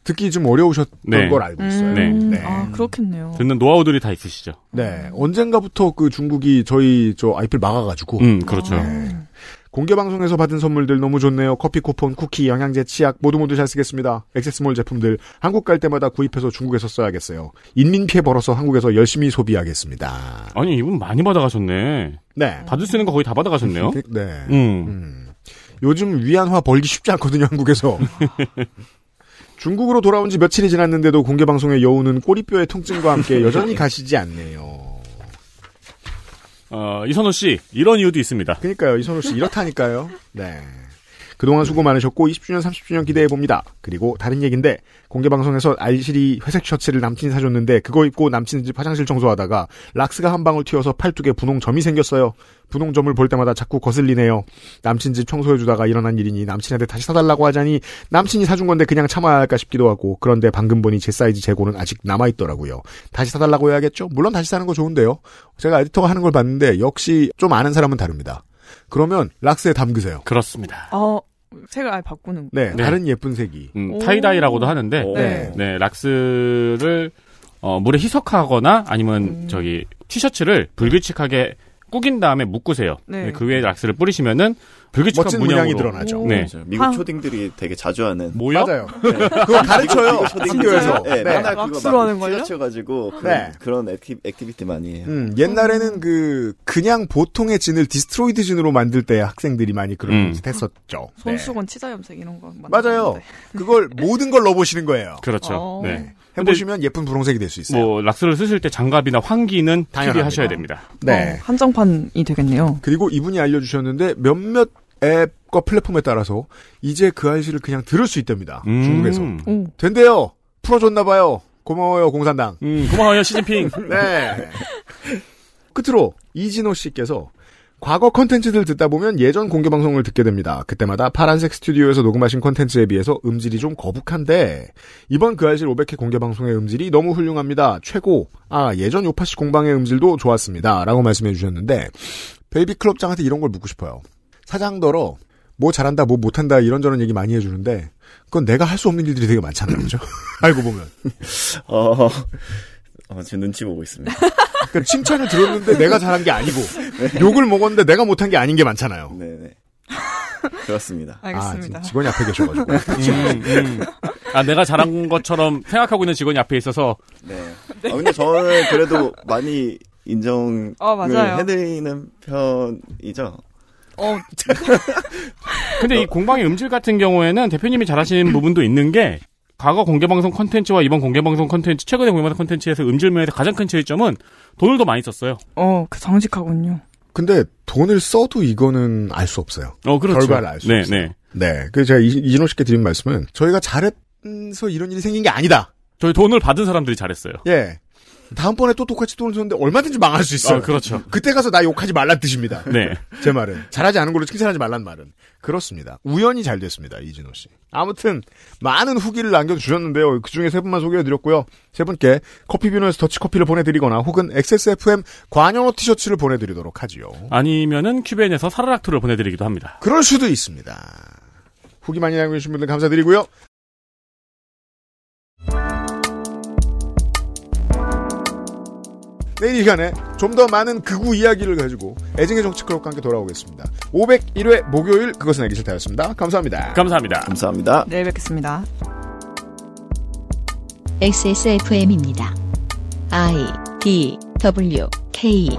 듣기 좀 어려우셨던 네. 걸 알고 있어요. 음, 네. 아, 그렇겠네요. 듣는 노하우들이 다 있으시죠. 네. 언젠가부터 그 중국이 저희 저 IP를 막아가지고. 음, 그렇죠. 네. 공개 방송에서 받은 선물들 너무 좋네요. 커피 쿠폰, 쿠키, 영양제, 치약 모두 모두 잘 쓰겠습니다. 액세스몰 제품들 한국 갈 때마다 구입해서 중국에서 써야겠어요. 인민 피해 벌어서 한국에서 열심히 소비하겠습니다. 아니, 이분 많이 받아가셨네. 네. 받을 수 있는 거 거의 다 받아가셨네요. 네. 음. 요즘 위안화 벌기 쉽지 않거든요, 한국에서. 중국으로 돌아온 지 며칠이 지났는데도 공개 방송의 여우는 꼬리뼈의 통증과 함께 여전히 가시지 않네요. 어, 이선호 씨, 이런 이유도 있습니다. 그러니까요, 이선호 씨 이렇다니까요. 네. 그동안 수고 많으셨고 20주년, 30주년 기대해 봅니다. 그리고 다른 얘기인데 공개 방송에서 알실이 회색 셔츠를 남친이 사줬는데 그거 입고 남친 집 화장실 청소하다가 락스가 한 방울 튀어서 팔뚝에 분홍점이 생겼어요. 분홍점을 볼 때마다 자꾸 거슬리네요. 남친 집 청소해주다가 일어난 일이니 남친한테 다시 사달라고 하자니 남친이 사준 건데 그냥 참아야 할까 싶기도 하고 그런데 방금 보니 제 사이즈 재고는 아직 남아있더라고요. 다시 사달라고 해야겠죠? 물론 다시 사는 거 좋은데요. 제가 에디터가 하는 걸 봤는데 역시 좀 아는 사람은 다릅니다. 그러면 락스에 담그세요. 그렇습니다. 어, 색을 아예 바꾸는. 네, 네. 다른 예쁜 색이. 음, 오. tie-dye라고도 하는데, 네. 네. 락스를, 어, 물에 희석하거나 아니면 음. 저기 티셔츠를 불규칙하게 꾸긴 다음에 묶으세요. 네. 그 위에 락스를 뿌리시면은 불규칙한 멋진 문양으로. 문양이 드러나죠. 네. 맞아요. 미국 아. 초딩들이 되게 자주 하는. 뭐요? 맞아요. 그거 가르쳐요. 학교에서. 네, 네. 맨날 그거 락스로 막? 찢어쳐가지고 그런, 네. 그런 acti, activity 많이 해요. 음, 옛날에는 그 그냥 보통의 진을 destroyed 진으로 만들 때 학생들이 많이 그런 음. 짓 했었죠. 네. 손수건 치자염색 이런 거. 맞아요. 그걸 모든 걸 넣어보시는 거예요. 그렇죠. 어. 네. 해보시면 예쁜 분홍색이 될 수 있어요. 뭐, 락스를 쓰실 때 장갑이나 환기는 당연합니다. 필요하셔야 됩니다. 네. 어, 한정판이 되겠네요. 그리고 이분이 알려주셨는데 몇몇 앱과 플랫폼에 따라서 이제 그알싫을 그냥 들을 수 있답니다. 음. 중국에서. 오. 된대요. 풀어줬나봐요. 고마워요, 공산당. 음, 고마워요, 시진핑. 네. 끝으로 이진호 씨께서 과거 컨텐츠들 듣다 보면 예전 공개 방송을 듣게 됩니다. 그때마다 파란색 스튜디오에서 녹음하신 컨텐츠에 비해서 음질이 좀 거북한데 이번 그알싫 500회 공개 방송의 음질이 너무 훌륭합니다. 최고. 아 예전 요팟시 공방의 음질도 좋았습니다. 라고 말씀해 주셨는데 베이비 클럽장한테 이런 걸 묻고 싶어요. 사장더러 뭐 잘한다 뭐 못한다 이런저런 얘기 많이 해주는데 그건 내가 할 수 없는 일들이 되게 많잖아요. 그죠? 알고 보면. 어, 어, 제 눈치 보고 있습니다. 그러니까 칭찬을 들었는데 내가 잘한 게 아니고 욕을 먹었는데 내가 못한 게 아닌 게 많잖아요. 네네. 그렇습니다. 알겠습니다. 아, 직원이 앞에 계셔가지고. 음, 음. 아, 내가 잘한 것처럼 생각하고 있는 직원이 앞에 있어서. 네. 아, 근데 저는 그래도 많이 인정을 어. 해드리는 편이죠. 어, 근데 이 공방의 음질 같은 경우에는 대표님이 잘하시는 부분도 있는 게 과거 공개방송 콘텐츠와 이번 공개방송 콘텐츠, 최근에 공개방송 콘텐츠에서 음질 면에서 가장 큰 차이점은 돈을 더 많이 썼어요. 어, 그 정직하군요. 근데 돈을 써도 이거는 알 수 없어요. 어, 그렇죠. 결과를 알 수 네, 없어요. 네. 네. 그래서 제가 이- 이진호 씨께 드린 말씀은 저희가 잘해서 이런 일이 생긴 게 아니다. 저희 돈을 받은 사람들이 잘했어요. 예. 다음번에 또 똑같이 돈을 썼는데 얼마든지 망할 수 있어요. 아, 그렇죠. 그때 가서 나 욕하지 말란 뜻입니다. 네. 제 말은. 잘하지 않은 걸로 칭찬하지 말란 말은. 그렇습니다. 우연히 잘 됐습니다. 이진호 씨. 아무튼 많은 후기를 남겨주셨는데요. 그중에 세 분만 소개해드렸고요. 세 분께 커피비노에서 더치커피를 보내드리거나 혹은 XSFM 관여노 티셔츠를 보내드리도록 하지요. 아니면은 큐벤에서 사르락토를 보내드리기도 합니다. 그럴 수도 있습니다. 후기 많이 남겨주신 분들 감사드리고요. 내일 이 시간에 좀 더 많은 극우 이야기를 가지고 애증의 정치 클럽과 함께 돌아오겠습니다. 501회 목요일 그것은 알기 싫다였습니다. 감사합니다. 감사합니다. 감사합니다. 내일 뵙겠습니다. XSFM입니다. I D W K